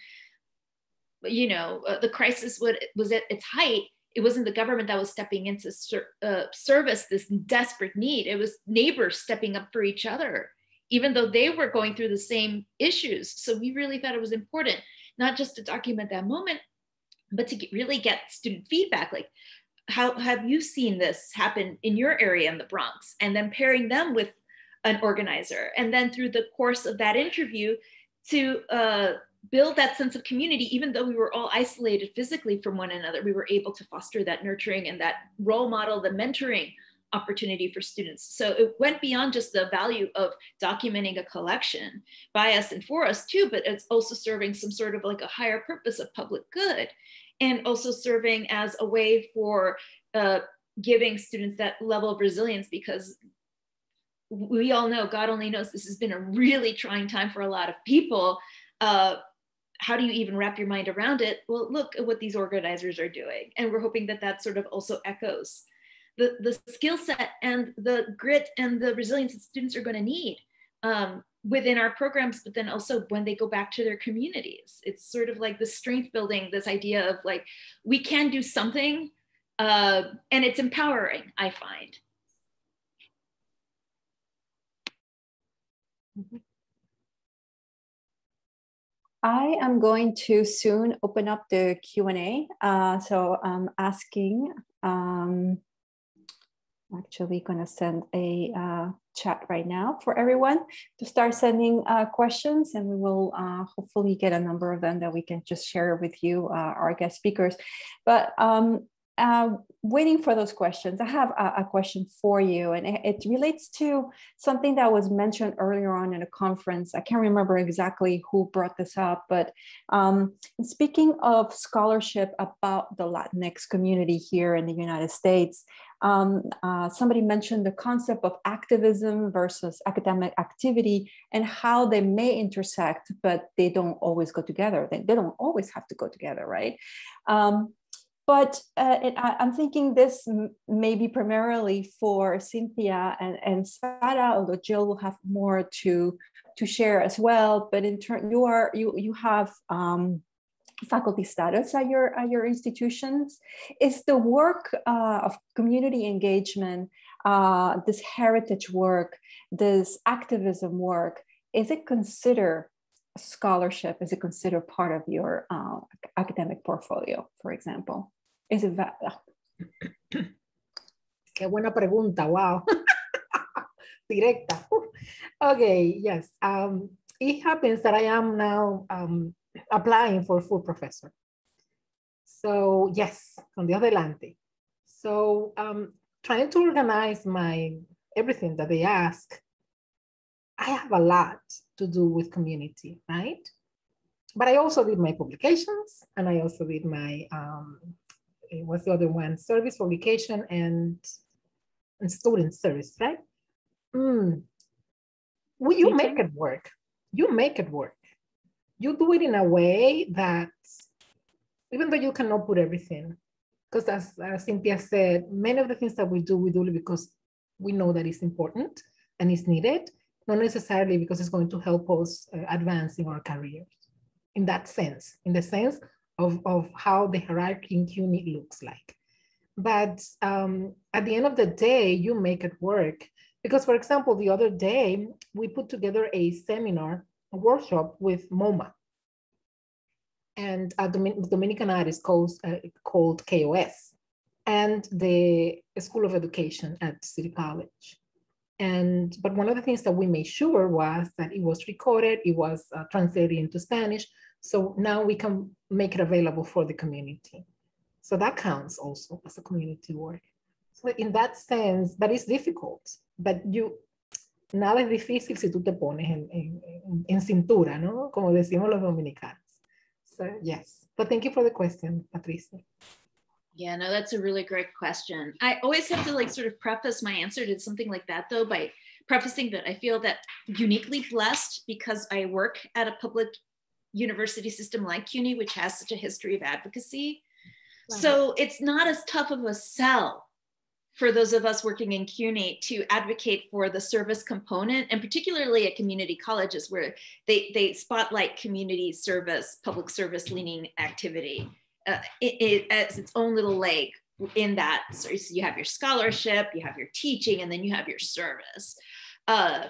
you know uh, the crisis was at its height it wasn't the government that was stepping in to ser- uh, service this desperate need it was neighbors stepping up for each other even though they were going through the same issues. So we really thought it was important not just to document that moment but to get, really get student feedback like how have you seen this happen in your area in the bronx? And then pairing them with an organizer and then through the course of that interview to uh, build that sense of community even though we were all isolated physically from one another we were able to foster that nurturing and that role model the mentoring opportunity for students. So it went beyond just the value of documenting a collection by us and for us too, but it's also serving some sort of like a higher purpose of public good and also serving as a way for uh, giving students that level of resilience because we all know, God only knows, this has been a really trying time for a lot of people. Uh, how do you even wrap your mind around it? Well, look at what these organizers are doing. And we're hoping that that sort of also echoes the, the skill set and the grit and the resilience that students are going to need um, within our programs, but then also when they go back to their communities. It's sort of like the strength building, this idea of like, we can do something uh, and it's empowering, I find. I am going to soon open up the Q&A. Uh, so I'm asking um, actually going to send a uh, chat right now for everyone to start sending uh, questions and we will uh, hopefully get a number of them that we can just share with you, uh, our guest speakers. But um, uh, waiting for those questions, I have a, a question for you, and it, it, relates to something that was mentioned earlier on in a conference. I can't remember exactly who brought this up, but um, speaking of scholarship about the Latinx community here in the United States, um, uh, somebody mentioned the concept of activism versus academic activity and how they may intersect, but they don't always go together. They, they don't always have to go together, right? Um, but uh, it, I, am thinking this may be primarily for Cynthia and, and Sarah, although Jill will have more to to share as well. But in turn, you are you you have um, faculty status at your at your institutions. Is the work uh, of community engagement, uh, this heritage work, this activism work, is it considered scholarship? Is it considered part of your uh, academic portfolio, for example? It that? Qué buena pregunta, wow. Directa. okay, yes. Um, it happens that I am now um, applying for full professor. So yes, con Dios delante. So um, trying to organize my everything that they ask, I have a lot to do with community, right? But I also did my publications and I also did my, um, what's the other one? Service publication and, and student service, right? Mm. Well, you make it work. You make it work. You do it in a way that even though you cannot put everything, because as, as Cynthia said, many of the things that we do, we do it because we know that it's important and it's needed, not necessarily because it's going to help us uh, advance in our careers. In that sense, in the sense of, of how the hierarchy in CUNY looks like. But um, at the end of the day, you make it work. Because for example, the other day, we put together a seminar, a workshop with MoMA, and a Domin Dominican artist called, uh, called KOS and the School of Education at City College. And, but one of the things that we made sure was that it was recorded, it was uh, translated into Spanish. So now we can make it available for the community. So that counts also as a community work. So in that sense, that is difficult, but you, nada es difícil si tú te pones en, en, en cintura, ¿no? Como decimos los dominicanos. So yes, but thank you for the question, Patricia. Yeah, no, that's a really great question. I always have to like sort of preface my answer to something like that though by prefacing that I feel that uniquely blessed because I work at a public university system like CUNY, which has such a history of advocacy. Right. So it's not as tough of a sell for those of us working in CUNY to advocate for the service component, and particularly at community colleges where they, they spotlight community service, public service leaning activity uh, it, it, as its own little leg in that. So you have your scholarship, you have your teaching, and then you have your service. Uh,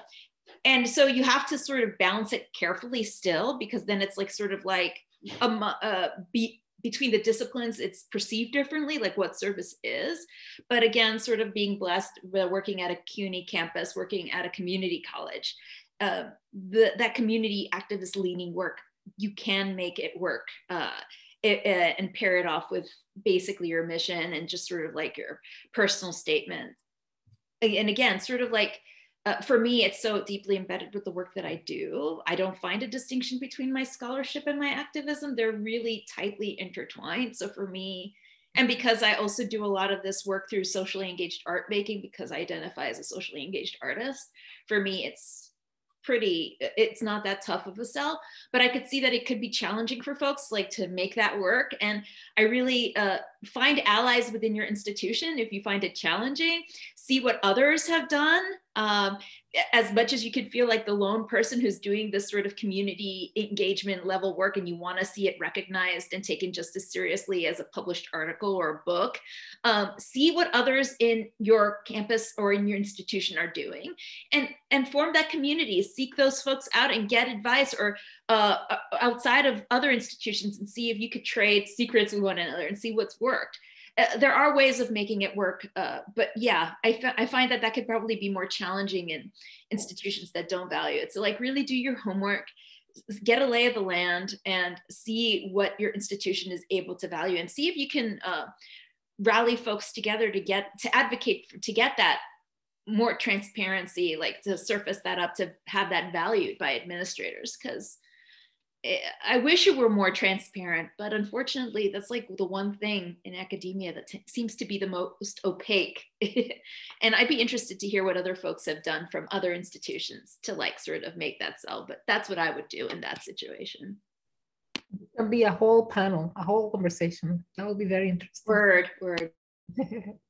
and so you have to sort of balance it carefully still, because then it's like sort of like um, uh, be, between the disciplines, it's perceived differently, like what service is. But again, sort of being blessed working at a CUNY campus, working at a community college, uh, the, that community activist leaning work, you can make it work. Uh, it, and pair it off with basically your mission and just sort of like your personal statement. And again, sort of like uh, for me, it's so deeply embedded with the work that I do. I don't find a distinction between my scholarship and my activism. They're really tightly intertwined. So for me, and because I also do a lot of this work through socially engaged art making, because I identify as a socially engaged artist, for me, it's pretty it's not that tough of a sell but i could see that it could be challenging for folks like to make that work and i really uh, find allies within your institution if you find it challenging see what others have done um, as much as you could feel like the lone person who's doing this sort of community engagement level work and you want to see it recognized and taken just as seriously as a published article or a book, um, see what others in your campus or in your institution are doing and, and form that community. Seek those folks out and get advice or uh, outside of other institutions and see if you could trade secrets with one another and see what's worked. Uh, there are ways of making it work, uh, but yeah, I, I find that that could probably be more challenging in institutions that don't value it. So like really do your homework, get a lay of the land and see what your institution is able to value and see if you can uh, rally folks together to get to advocate for, to get that more transparency, like to surface that up to have that valued by administrators because Eh, I wish it were more transparent, but unfortunately, that's like the one thing in academia that seems to be the most opaque. and I'd be interested to hear what other folks have done from other institutions to like sort of make that sell. But that's what I would do in that situation. It'll be a whole panel, a whole conversation. That would be very interesting. Word, word.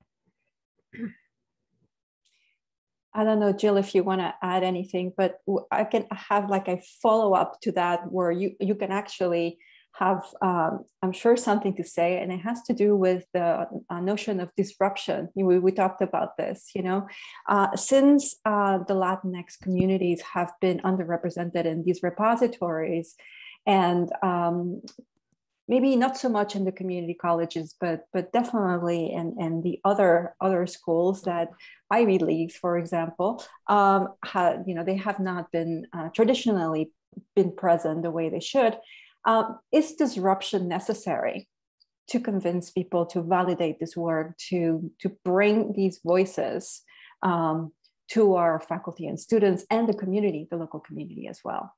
I don't know, Jill, if you want to add anything, but I can have like a follow up to that where you, you can actually have, um, I'm sure, something to say. And it has to do with the uh, notion of disruption. We, we talked about this, you know, uh, since uh, the Latinx communities have been underrepresented in these repositories and um, maybe not so much in the community colleges, but but definitely in, in the other other schools that Ivy Leagues, for example, um, you know, they have not been uh, traditionally been present the way they should. Um, is disruption necessary to convince people to validate this work, to to bring these voices um, to our faculty and students and the community, the local community as well?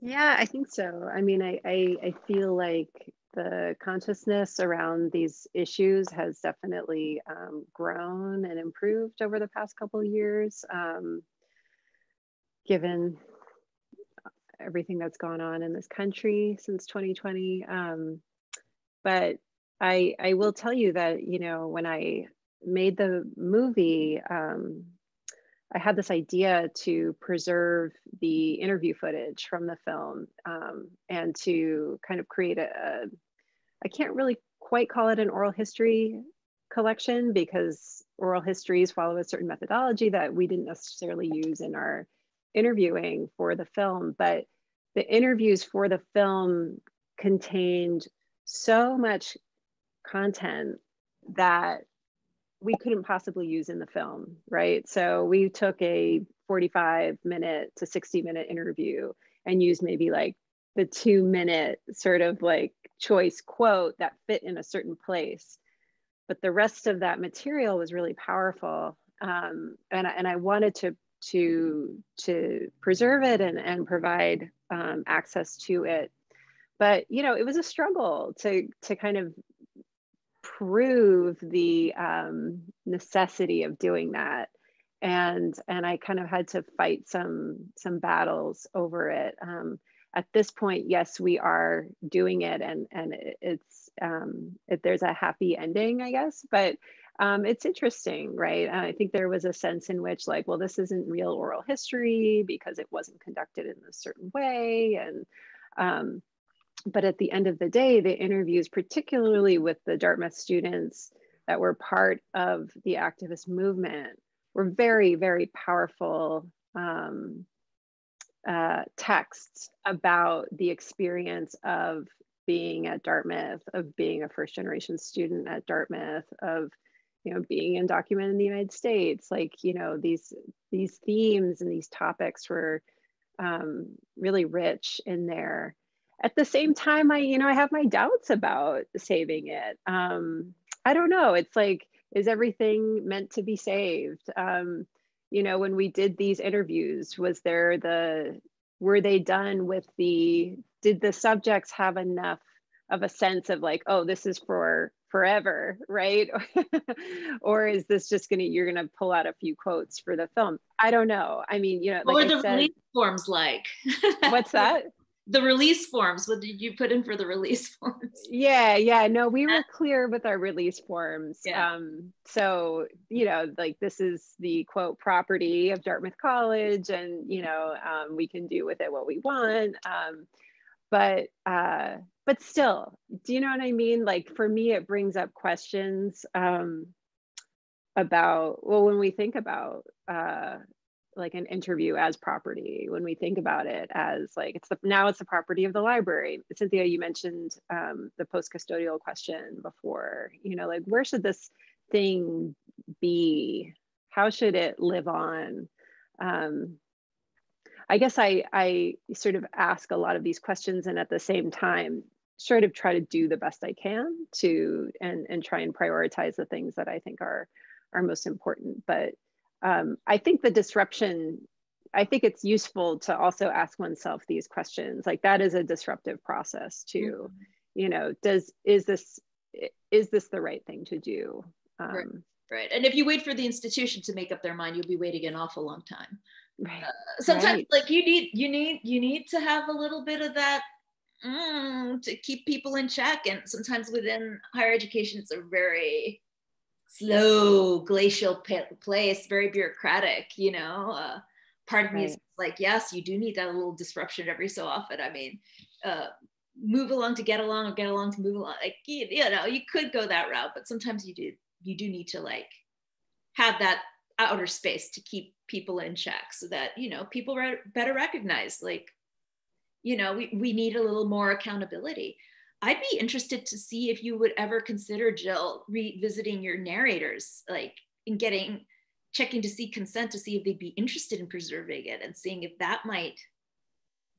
Yeah, I think so. I mean, I, I, I, feel like the consciousness around these issues has definitely um, grown and improved over the past couple years, um, given everything that's gone on in this country since 2020. Um, but I, I will tell you that, you know, when I made the movie, um, I had this idea to preserve the interview footage from the film um, and to kind of create a, a, I can't really quite call it an oral history collection because oral histories follow a certain methodology that we didn't necessarily use in our interviewing for the film. But the interviews for the film contained so much content that we couldn't possibly use in the film, right? So we took a 45 minute to 60 minute interview and used maybe like the two minute sort of like choice quote that fit in a certain place. But the rest of that material was really powerful. Um, and, and I wanted to, to, to preserve it and, and provide um, access to it. But, you know, it was a struggle to, to kind of prove the um, necessity of doing that. And and i kind of had to fight some some battles over it. Um, at this point yes we are doing it and and it's um, it, there's a happy ending i guess. But um, it's interesting right? And i think there was a sense in which like well this isn't real oral history because it wasn't conducted in a certain way. And um, but at the end of the day, the interviews, particularly with the Dartmouth students that were part of the activist movement, were very, very powerful um, uh, texts about the experience of being at Dartmouth, of being a first generation student at Dartmouth, of you know being undocumented in the United States. Like you know these these themes and these topics were um, really rich in there at the same time, I, you know, I have my doubts about saving it. Um, I don't know. It's like, is everything meant to be saved? Um, you know, when we did these interviews, was there the, were they done with the, did the subjects have enough of a sense of like, oh, this is for forever, right? or is this just gonna, you're gonna pull out a few quotes for the film? I don't know. I mean, you know, like were the said, release forms like? what's that? The release forms what did you put in for the release forms? Yeah yeah no we were clear with our release forms. Yeah. um so you know like this is the quote property of dartmouth college and you know um, we can do with it what we want. Um but uh but still do you know what i mean? Like for me it brings up questions um about well when we think about uh like an interview as property when we think about it as like it's the now it's the property of the library. Cynthia you mentioned um, the post custodial question before you know like where should this thing be? How should it live on? Um, i guess i i sort of ask a lot of these questions and at the same time sort of try to do the best i can to and and try and prioritize the things that i think are are most important. But um, I think the disruption, I think it's useful to also ask oneself these questions. Like that is a disruptive process too. Mm-hmm. You know, does is this is this the right thing to do? Um, right. right. And if you wait for the institution to make up their mind, you'll be waiting an awful long time. Right. Uh, sometimes, right. like you need you need you need to have a little bit of that mm, to keep people in check. And sometimes within higher education, it's a very slow glacial place, very bureaucratic, you know. Uh, part of me is like, yes, you do need that little disruption every so often. I mean, uh, move along to get along or get along to move along. Like, you, you know, you could go that route, but sometimes you do, you do need to like have that outer space to keep people in check so that, you know, people re- better recognize like you know we, we need a little more accountability i'd be interested to see if you would ever consider jill revisiting your narrators like in getting checking to see consent to see if they'd be interested in preserving it and seeing if that might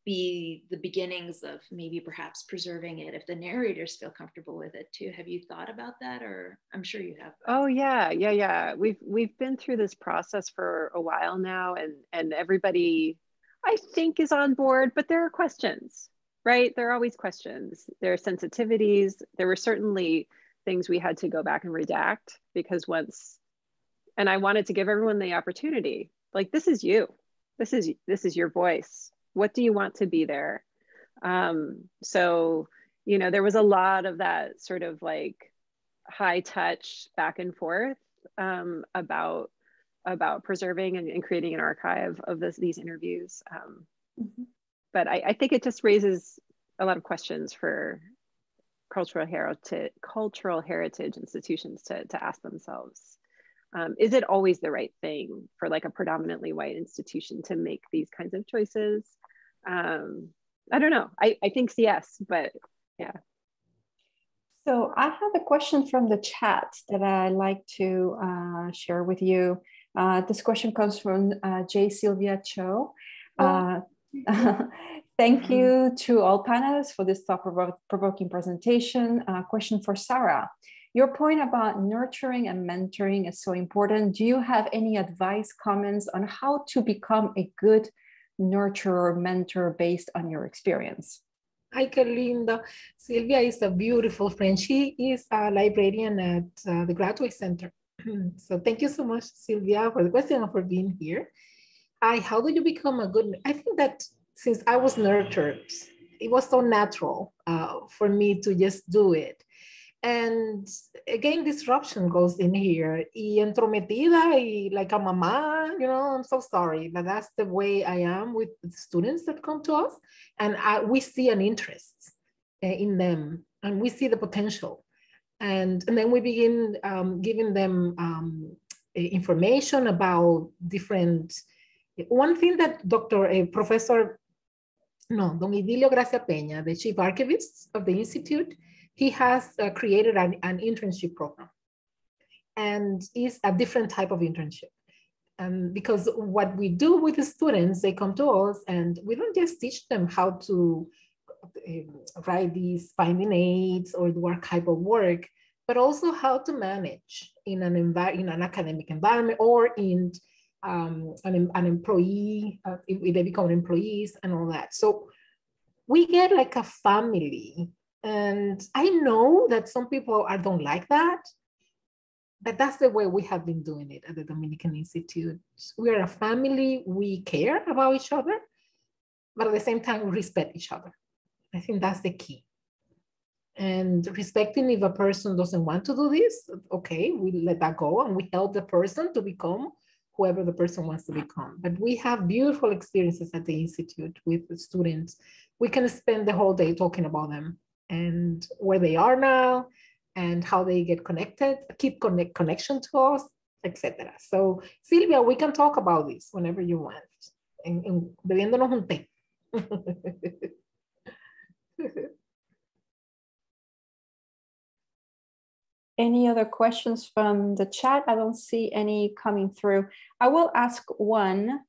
be the beginnings of maybe perhaps preserving it if the narrators feel comfortable with it too. Have you thought about that or i'm sure you have. Oh yeah yeah yeah. We've we've been through this process for a while now and and everybody i think is on board but there are questions right? There are always questions. There are sensitivities. There were certainly things we had to go back and redact because once and i wanted to give everyone the opportunity like this is you. This is this is your voice. What do you want to be there? Um, so you know there was a lot of that sort of like high touch back and forth um, about about preserving and, and, creating an archive of this, these interviews um, mm-hmm. But I, I, think it just raises a lot of questions for cultural heritage cultural heritage institutions to, to ask themselves um, is it always the right thing for like a predominantly white institution to make these kinds of choices um, I don't know. I, I think yes, but yeah. So I have a question from the chat that I like to uh, share with you. Uh, this question comes from uh, J. Sylvia Cho. Oh. Uh, thank you to all panelists for this thought-provoking presentation. Uh, question for Sarah. Your point about nurturing and mentoring is so important. Do you have any advice, comments on how to become a good nurturer, mentor based on your experience? Hi, Carlinda. Sylvia is a beautiful friend. She is a librarian at uh, the Graduate Center. so thank you so much, Sylvia, for the question and for being here. I, how do you become a good, I think that since I was nurtured, it was so natural uh, for me to just do it. And again, disruption goes in here. Y entrometida, y like a mama, you know, I'm so sorry, but that's the way I am with the students that come to us. And I, we see an interest eh, in them and we see the potential. And, and then we begin um, giving them um, information about different, one thing that Dr. Uh, Professor, no, Don Idilio Gracia Peña, the chief archivist of the Institute, he has uh, created an, an, internship program and is a different type of internship. Um, because what we do with the students, they come to us and we don't just teach them how to uh, write these finding aids or do archival work, but also how to manage in an, envi- in an academic environment or in um, an, an employee, uh, if they become employees and all that. So we get like a family and I know that some people are, don't like that, but that's the way we have been doing it at the Dominican Institute. We are a family, we care about each other, but at the same time, we respect each other. I think that's the key. And respecting if a person doesn't want to do this, okay, we let that go and we help the person to become whoever the person wants to become. But we have beautiful experiences at the Institute with the students. We can spend the whole day talking about them and where they are now and how they get connected, keep connect connection to us, etc. So Silvia, we can talk about this whenever you want. En, en, bebiéndonos un té. Any other questions from the chat? I don't see any coming through. I will ask one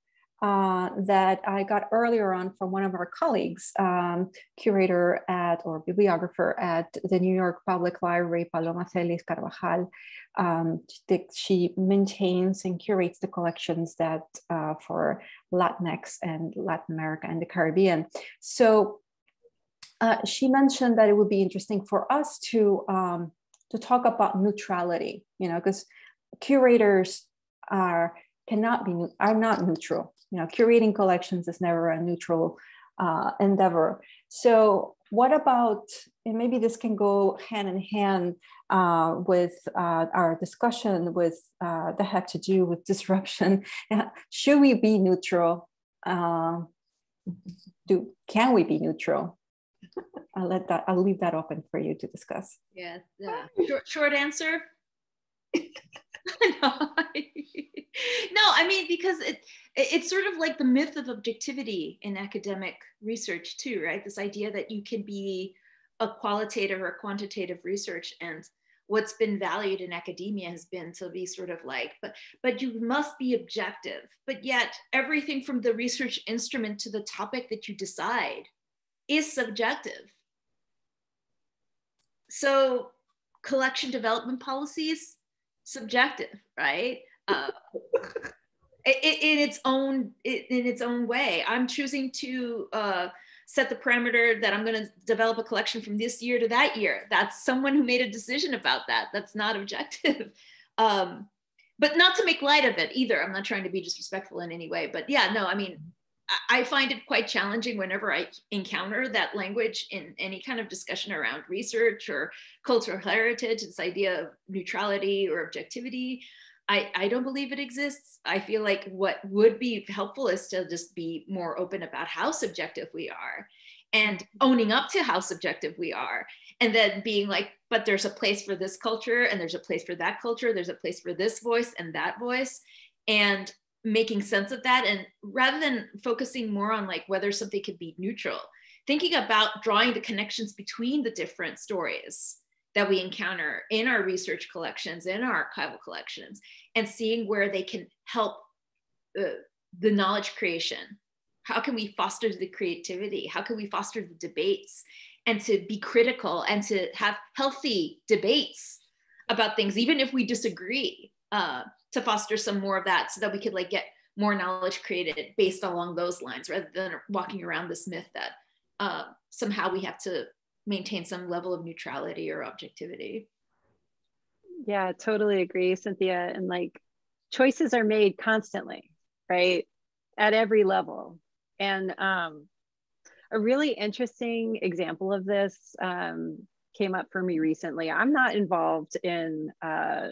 uh, that I got earlier on from one of our colleagues, um, curator at or bibliographer at the New York Public Library, Paloma Celis Carvajal. Um, she maintains and curates the collections that uh, for Latinx and Latin America and the Caribbean. So uh, she mentioned that it would be interesting for us to um, to talk about neutrality, you know, because curators are cannot be are not neutral you know, curating collections is never a neutral uh, endeavor. So what about, and maybe this can go hand in hand uh, with uh, our discussion with uh, that had to do with disruption. Should we be neutral? Uh, do can we be neutral? I'll let that. I'll leave that open for you to discuss. Yeah. Short, short answer. no, no, I mean because it, it's sort of like the myth of objectivity in academic research too right this idea that you can be a qualitative or quantitative research and what's been valued in academia has been to be sort of like but but you must be objective but yet everything from the research instrument to the topic that you decide is subjective so collection development policies subjective right? Uh, in its own in its own way. I'm choosing to uh, set the parameter that i'm going to develop a collection from this year to that year. That's someone who made a decision about that. That's not objective. Um, but not to make light of it either. I'm not trying to be disrespectful in any way but yeah no i mean I find it quite challenging whenever I encounter that language in any kind of discussion around research or cultural heritage, this idea of neutrality or objectivity. I, I don't believe it exists. I feel like what would be helpful is to just be more open about how subjective we are and owning up to how subjective we are. And then being like, but there's a place for this culture and there's a place for that culture, there's a place for this voice and that voice. And making sense of that. And rather than focusing more on like whether something could be neutral, thinking about drawing the connections between the different stories that we encounter in our research collections, in our archival collections, and seeing where they can help uh, the knowledge creation. How can we foster the creativity? How can we foster the debates? And to be critical and to have healthy debates about things, even if we disagree, uh, to foster some more of that so that we could like get more knowledge created based along those lines rather than walking around this myth that uh, somehow we have to maintain some level of neutrality or objectivity. Yeah, totally agree, Cynthia. And like choices are made constantly, right? At every level. And um, a really interesting example of this um, came up for me recently. I'm not involved in uh,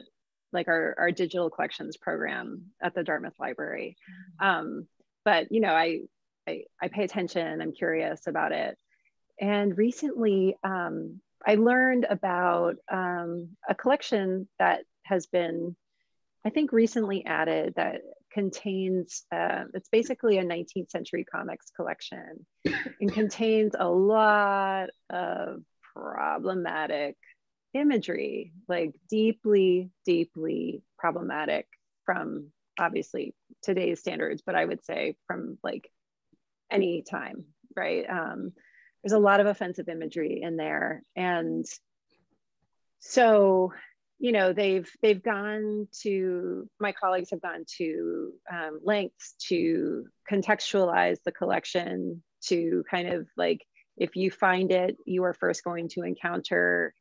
like our, our digital collections program at the Dartmouth Library. Um, but you know, I, I, I pay attention, I'm curious about it. And recently, um, I learned about um, a collection that has been, I think, recently added that contains, uh, it's basically a 19th century comics collection and contains a lot of problematic imagery, like deeply, deeply problematic from obviously today's standards, but I would say from like any time, right? Um, there's a lot of offensive imagery in there. And so, you know, they've they've gone to my colleagues have gone to um, lengths to contextualize the collection to kind of like if you find it, you are first going to encounter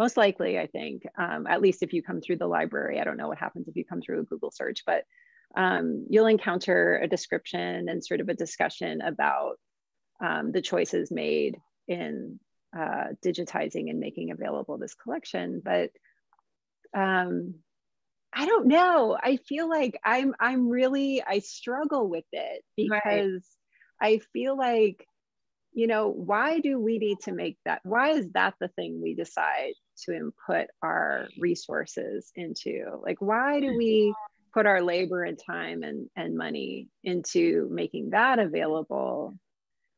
most likely, I think, um, at least if you come through the library. I don't know what happens if you come through a Google search, but um, you'll encounter a description and sort of a discussion about um, the choices made in uh, digitizing and making available this collection. But um, I don't know. I feel like I'm I'm really I struggle with it because right. I feel like you know, why do we need to make that? Why is that the thing we decide to input our resources into? Like, why do mm. we put our labor and time and, and money into making that available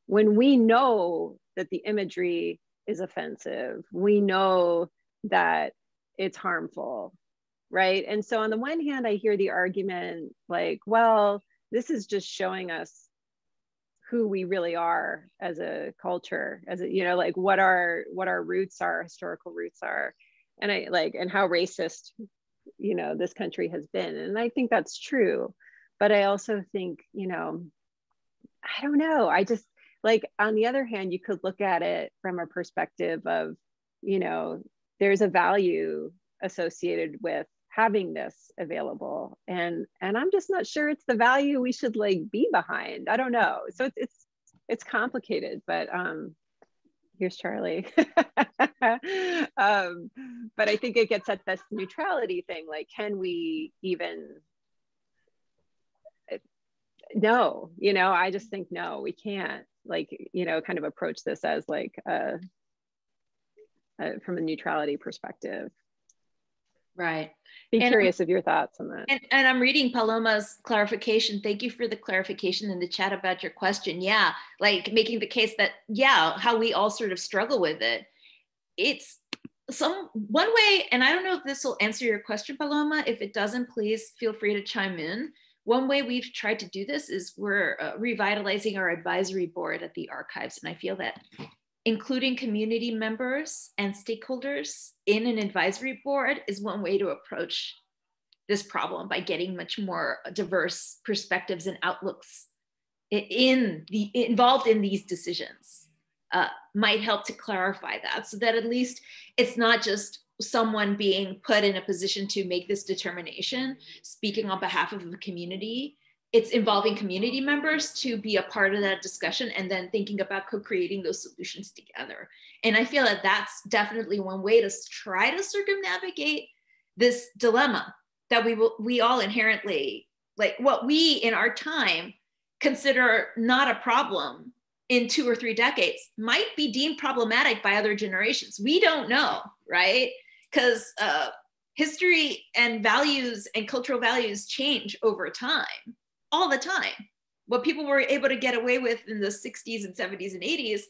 when we know that the imagery is offensive? We know that it's harmful, right? And so, on the one hand, I hear the argument like, well, this is just showing us who we really are as a culture as a you know like what our what our roots are historical roots are. And i like and how racist you know this country has been. And i think that's true. But i also think you know i don't know. I just like on the other hand you could look at it from a perspective of you know there's a value associated with having this available. And and i'm just not sure it's the value we should like be behind. I don't know. So it's it's, it's complicated but um here's charlie. Um but i think it gets at this neutrality thing. Like can we even no you know i just think no we can't like you know kind of approach this as like a, a from a neutrality perspective Right. Be And- curious of your thoughts on that. And, and I'm reading Paloma's clarification. Thank you for the clarification in the chat about your question. Yeah, like making the case that, yeah, how we all sort of struggle with it. It's some one way, and I don't know if this will answer your question, Paloma. If it doesn't, please feel free to chime in. One way we've tried to do this is we're uh, revitalizing our advisory board at the archives. And I feel that including community members and stakeholders in an advisory board is one way to approach this problem by getting much more diverse perspectives and outlooks in the involved in these decisions uh, might help to clarify that so that at least it's not just someone being put in a position to make this determination speaking on behalf of the community it's involving community members to be a part of that discussion and then thinking about co-creating those solutions together. And i feel that that's definitely one way to try to circumnavigate this dilemma that we will we all inherently like what we in our time consider not a problem in two or three decades might be deemed problematic by other generations. We don't know right? Because uh, history and values and cultural values change over time all the time. What people were able to get away with in the 60s and 70s and 80s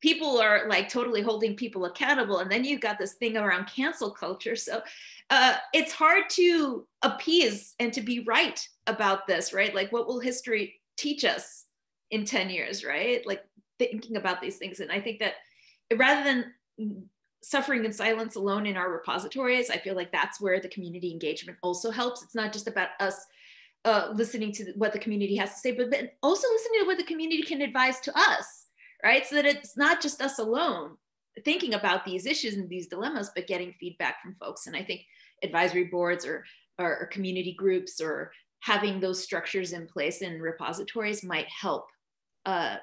people are like totally holding people accountable. And then you've got this thing around cancel culture. So uh, it's hard to appease and to be right about this right? Like what will history teach us in 10 years right? Like thinking about these things. And i think that rather than suffering in silence alone in our repositories i feel like that's where the community engagement also helps. It's not just about us uh, listening to what the community has to say but, but also listening to what the community can advise to us right? So that it's not just us alone thinking about these issues and these dilemmas but getting feedback from folks. And i think advisory boards or, or, or community groups or having those structures in place in repositories might help uh,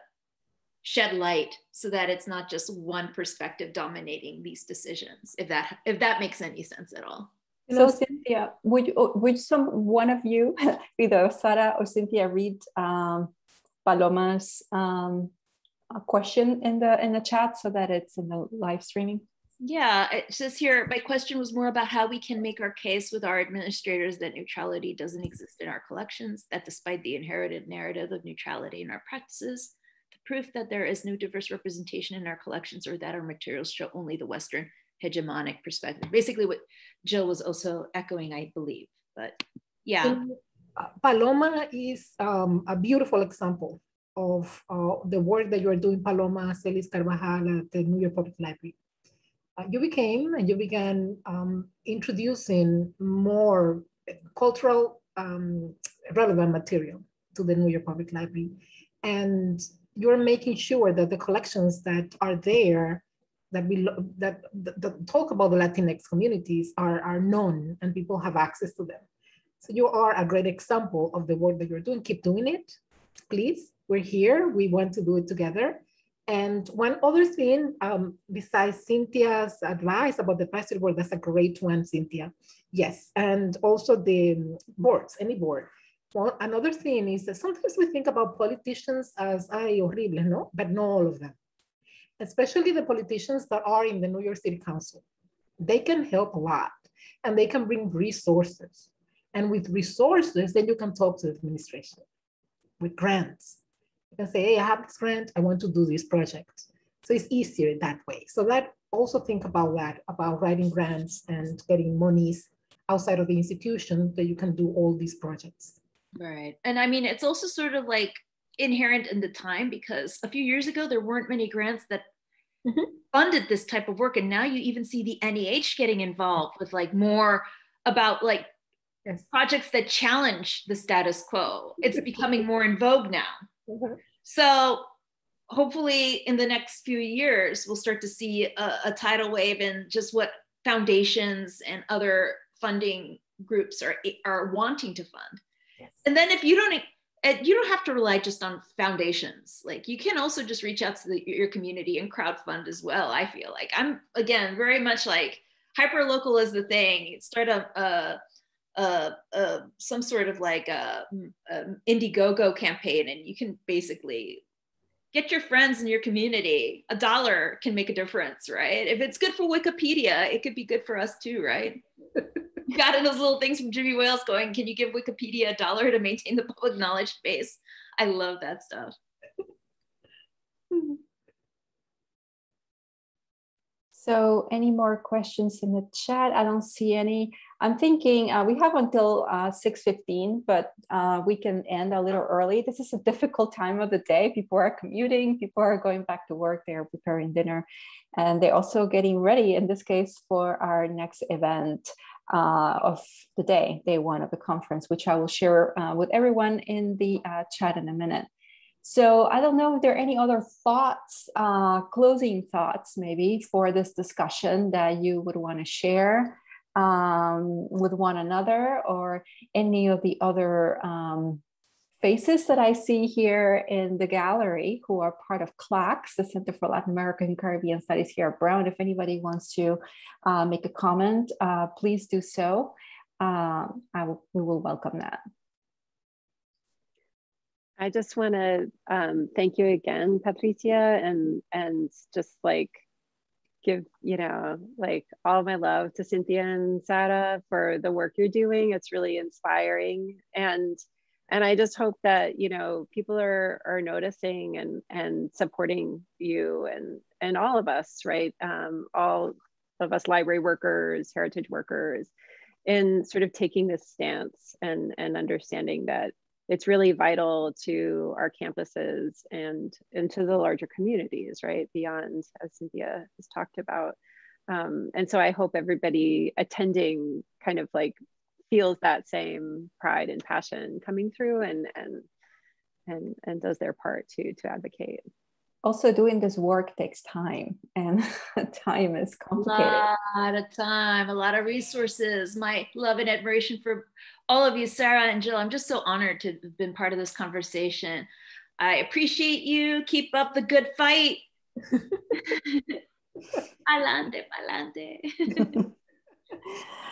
shed light so that it's not just one perspective dominating these decisions if that if that makes any sense at all So Cynthia, would you, would some one of you, either Sarah or Cynthia, read um, Paloma's um, a question in the in the chat so that it's in the live streaming? Yeah, it says here, my question was more about how we can make our case with our administrators that neutrality doesn't exist in our collections, that despite the inherited narrative of neutrality in our practices, the proof that there is no diverse representation in our collections or that our materials show only the Western hegemonic perspective. Basically what Jill was also echoing, I believe, but yeah. Uh, Paloma is um, a beautiful example of uh, the work that you're doing, Paloma Celis Carvajal at the New York Public Library. Uh, you became and you began um, introducing more cultural um, relevant material to the New York Public Library. And you're making sure that the collections that are there that we that, that, that talk about the Latinx communities are, are known and people have access to them. So you are a great example of the work that you're doing. Keep doing it, please. We're here. We want to do it together. And one other thing, um, besides Cynthia's advice about the advisory board, that's a great one, Cynthia. Yes, and also the boards, any board. Well, another thing is that sometimes we think about politicians as ay horrible, no? But not all of them. Especially the politicians that are in the New York City Council. They can help a lot and they can bring resources. And with resources, then you can talk to the administration with grants. You can say, hey, I have this grant, I want to do this project. So it's easier that way. So that also think about that, about writing grants and getting monies outside of the institution that you can do all these projects. Right. And I mean, it's also sort of like inherent in the time because a few years ago, there weren't many grants that Mhm. funded this type of work. And now you even see the NEH getting involved with like more about like Yes. projects that challenge the status quo. It's becoming more in vogue now. Mhm. So hopefully in the next few years, we'll start to see a, a tidal wave in just what foundations and other funding groups are, are wanting to fund. Yes. And then if you don't, you don't have to rely just on foundations. Like you can also just reach out to the, your community and crowdfund as well. I feel like I'm again very much like hyper local is the thing. Start a, a uh, some sort of like a, a Indiegogo campaign, and you can basically get your friends in your community. A dollar can make a difference, right? If it's good for Wikipedia, it could be good for us too, right? got in those little things from Jimmy Wales going, can you give Wikipedia a dollar to maintain the public knowledge base? I love that stuff. So any more questions in the chat? I don't see any. I'm thinking uh, we have until uh, 6.15, but uh, we can end a little early. This is a difficult time of the day. People are commuting, people are going back to work, they're preparing dinner, and they're also getting ready, in this case, for our next event uh, of the day, day one of the conference, which I will share uh, with everyone in the uh, chat in a minute. So I don't know if there are any other thoughts, uh, closing thoughts maybe for this discussion that you would want to share um, with one another or any of the other um, faces that I see here in the gallery who are part of CLACS, the Center for Latin American and Caribbean Studies here at Brown. If anybody wants to uh, make a comment, uh, please do so. Um, I we will welcome that. I just want to um, thank you again, Patricia, and and just like give you know like all my love to Cynthia and Sarah for the work you're doing. It's really inspiring, and and I just hope that you know people are are noticing and and supporting you and and all of us, right? Um, all of us library workers, heritage workers, in sort of taking this stance and and understanding that it's really vital to our campuses and into the larger communities, right? Beyond, as Cynthia has talked about. Um, and so I hope everybody attending kind of like feels that same pride and passion coming through and and and and does their part to to advocate. Also doing this work takes time and time is complicated. A lot of time a lot of resources. My love and admiration for all of you sarah and jill. I'm just so honored to have been part of this conversation. I appreciate you. Keep up the good fight. Alante, alante.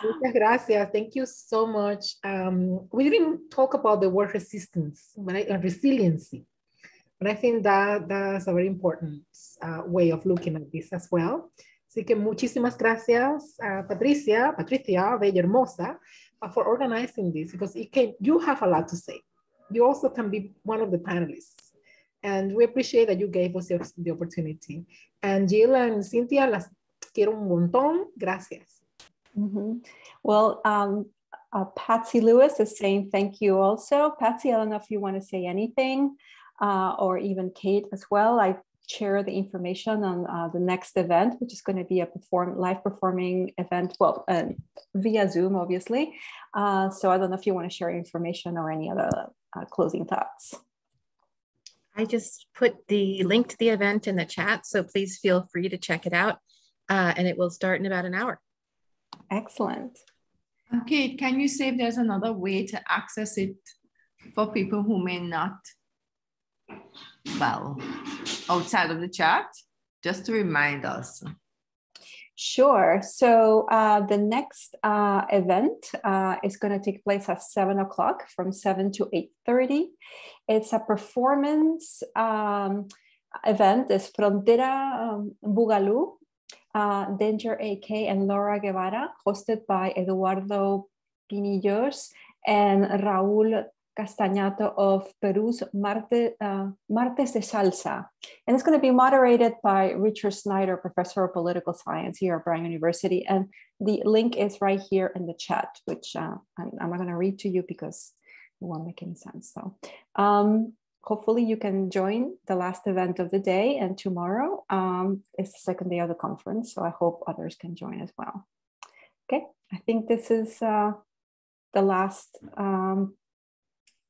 Muchas gracias. Thank you so much. Um, we didn't talk about the word resistance, right? And resiliency. And I think that that's a very important uh, way of looking at this as well. Así que muchísimas gracias, uh, Patricia, Patricia, Bella Hermosa, uh, for organizing this because it can, you have a lot to say. You also can be one of the panelists. And we appreciate that you gave us the opportunity. And Jill and Cynthia, las quiero un montón. Gracias. Mm -hmm. Well, um, uh, Patsy Lewis is saying thank you also. Patsy, I don't know if you want to say anything uh, or even Kate as well. I share the information on uh, the next event, which is going to be a perform live performing event, well, uh, via Zoom, obviously. Uh, so I don't know if you want to share information or any other uh, closing thoughts. I just put the link to the event in the chat, so please feel free to check it out. And it will start in about an hour. Excellent. Okay, can you say if there's another way to access it for people who may not well, outside of the chat, just to remind us? Sure. So uh, the next uh, event uh, is going to take place at seven o'clock from seven to eight thirty. It's a performance um, event. It's Frontera um, Bugalú, uh, Danger AK, and Laura Guevara, hosted by Eduardo Pinillos and Raúl Castañato of Peru's Marte, uh, Martes de Salsa. And it's going to be moderated by Richard Snyder, professor of political science here at Brown University. And the link is right here in the chat, which uh, I'm, I'm, not going to read to you because it won't make any sense. So um, hopefully you can join the last event of the day. And tomorrow um, is the second day of the conference. So I hope others can join as well. Okay, I think this is uh, the last um,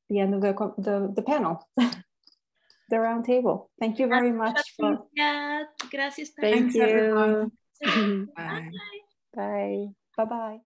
the end of the, the, the panel, the round table. Thank you very much. For... Gracias. Thank you. Bye. Bye. Bye-bye.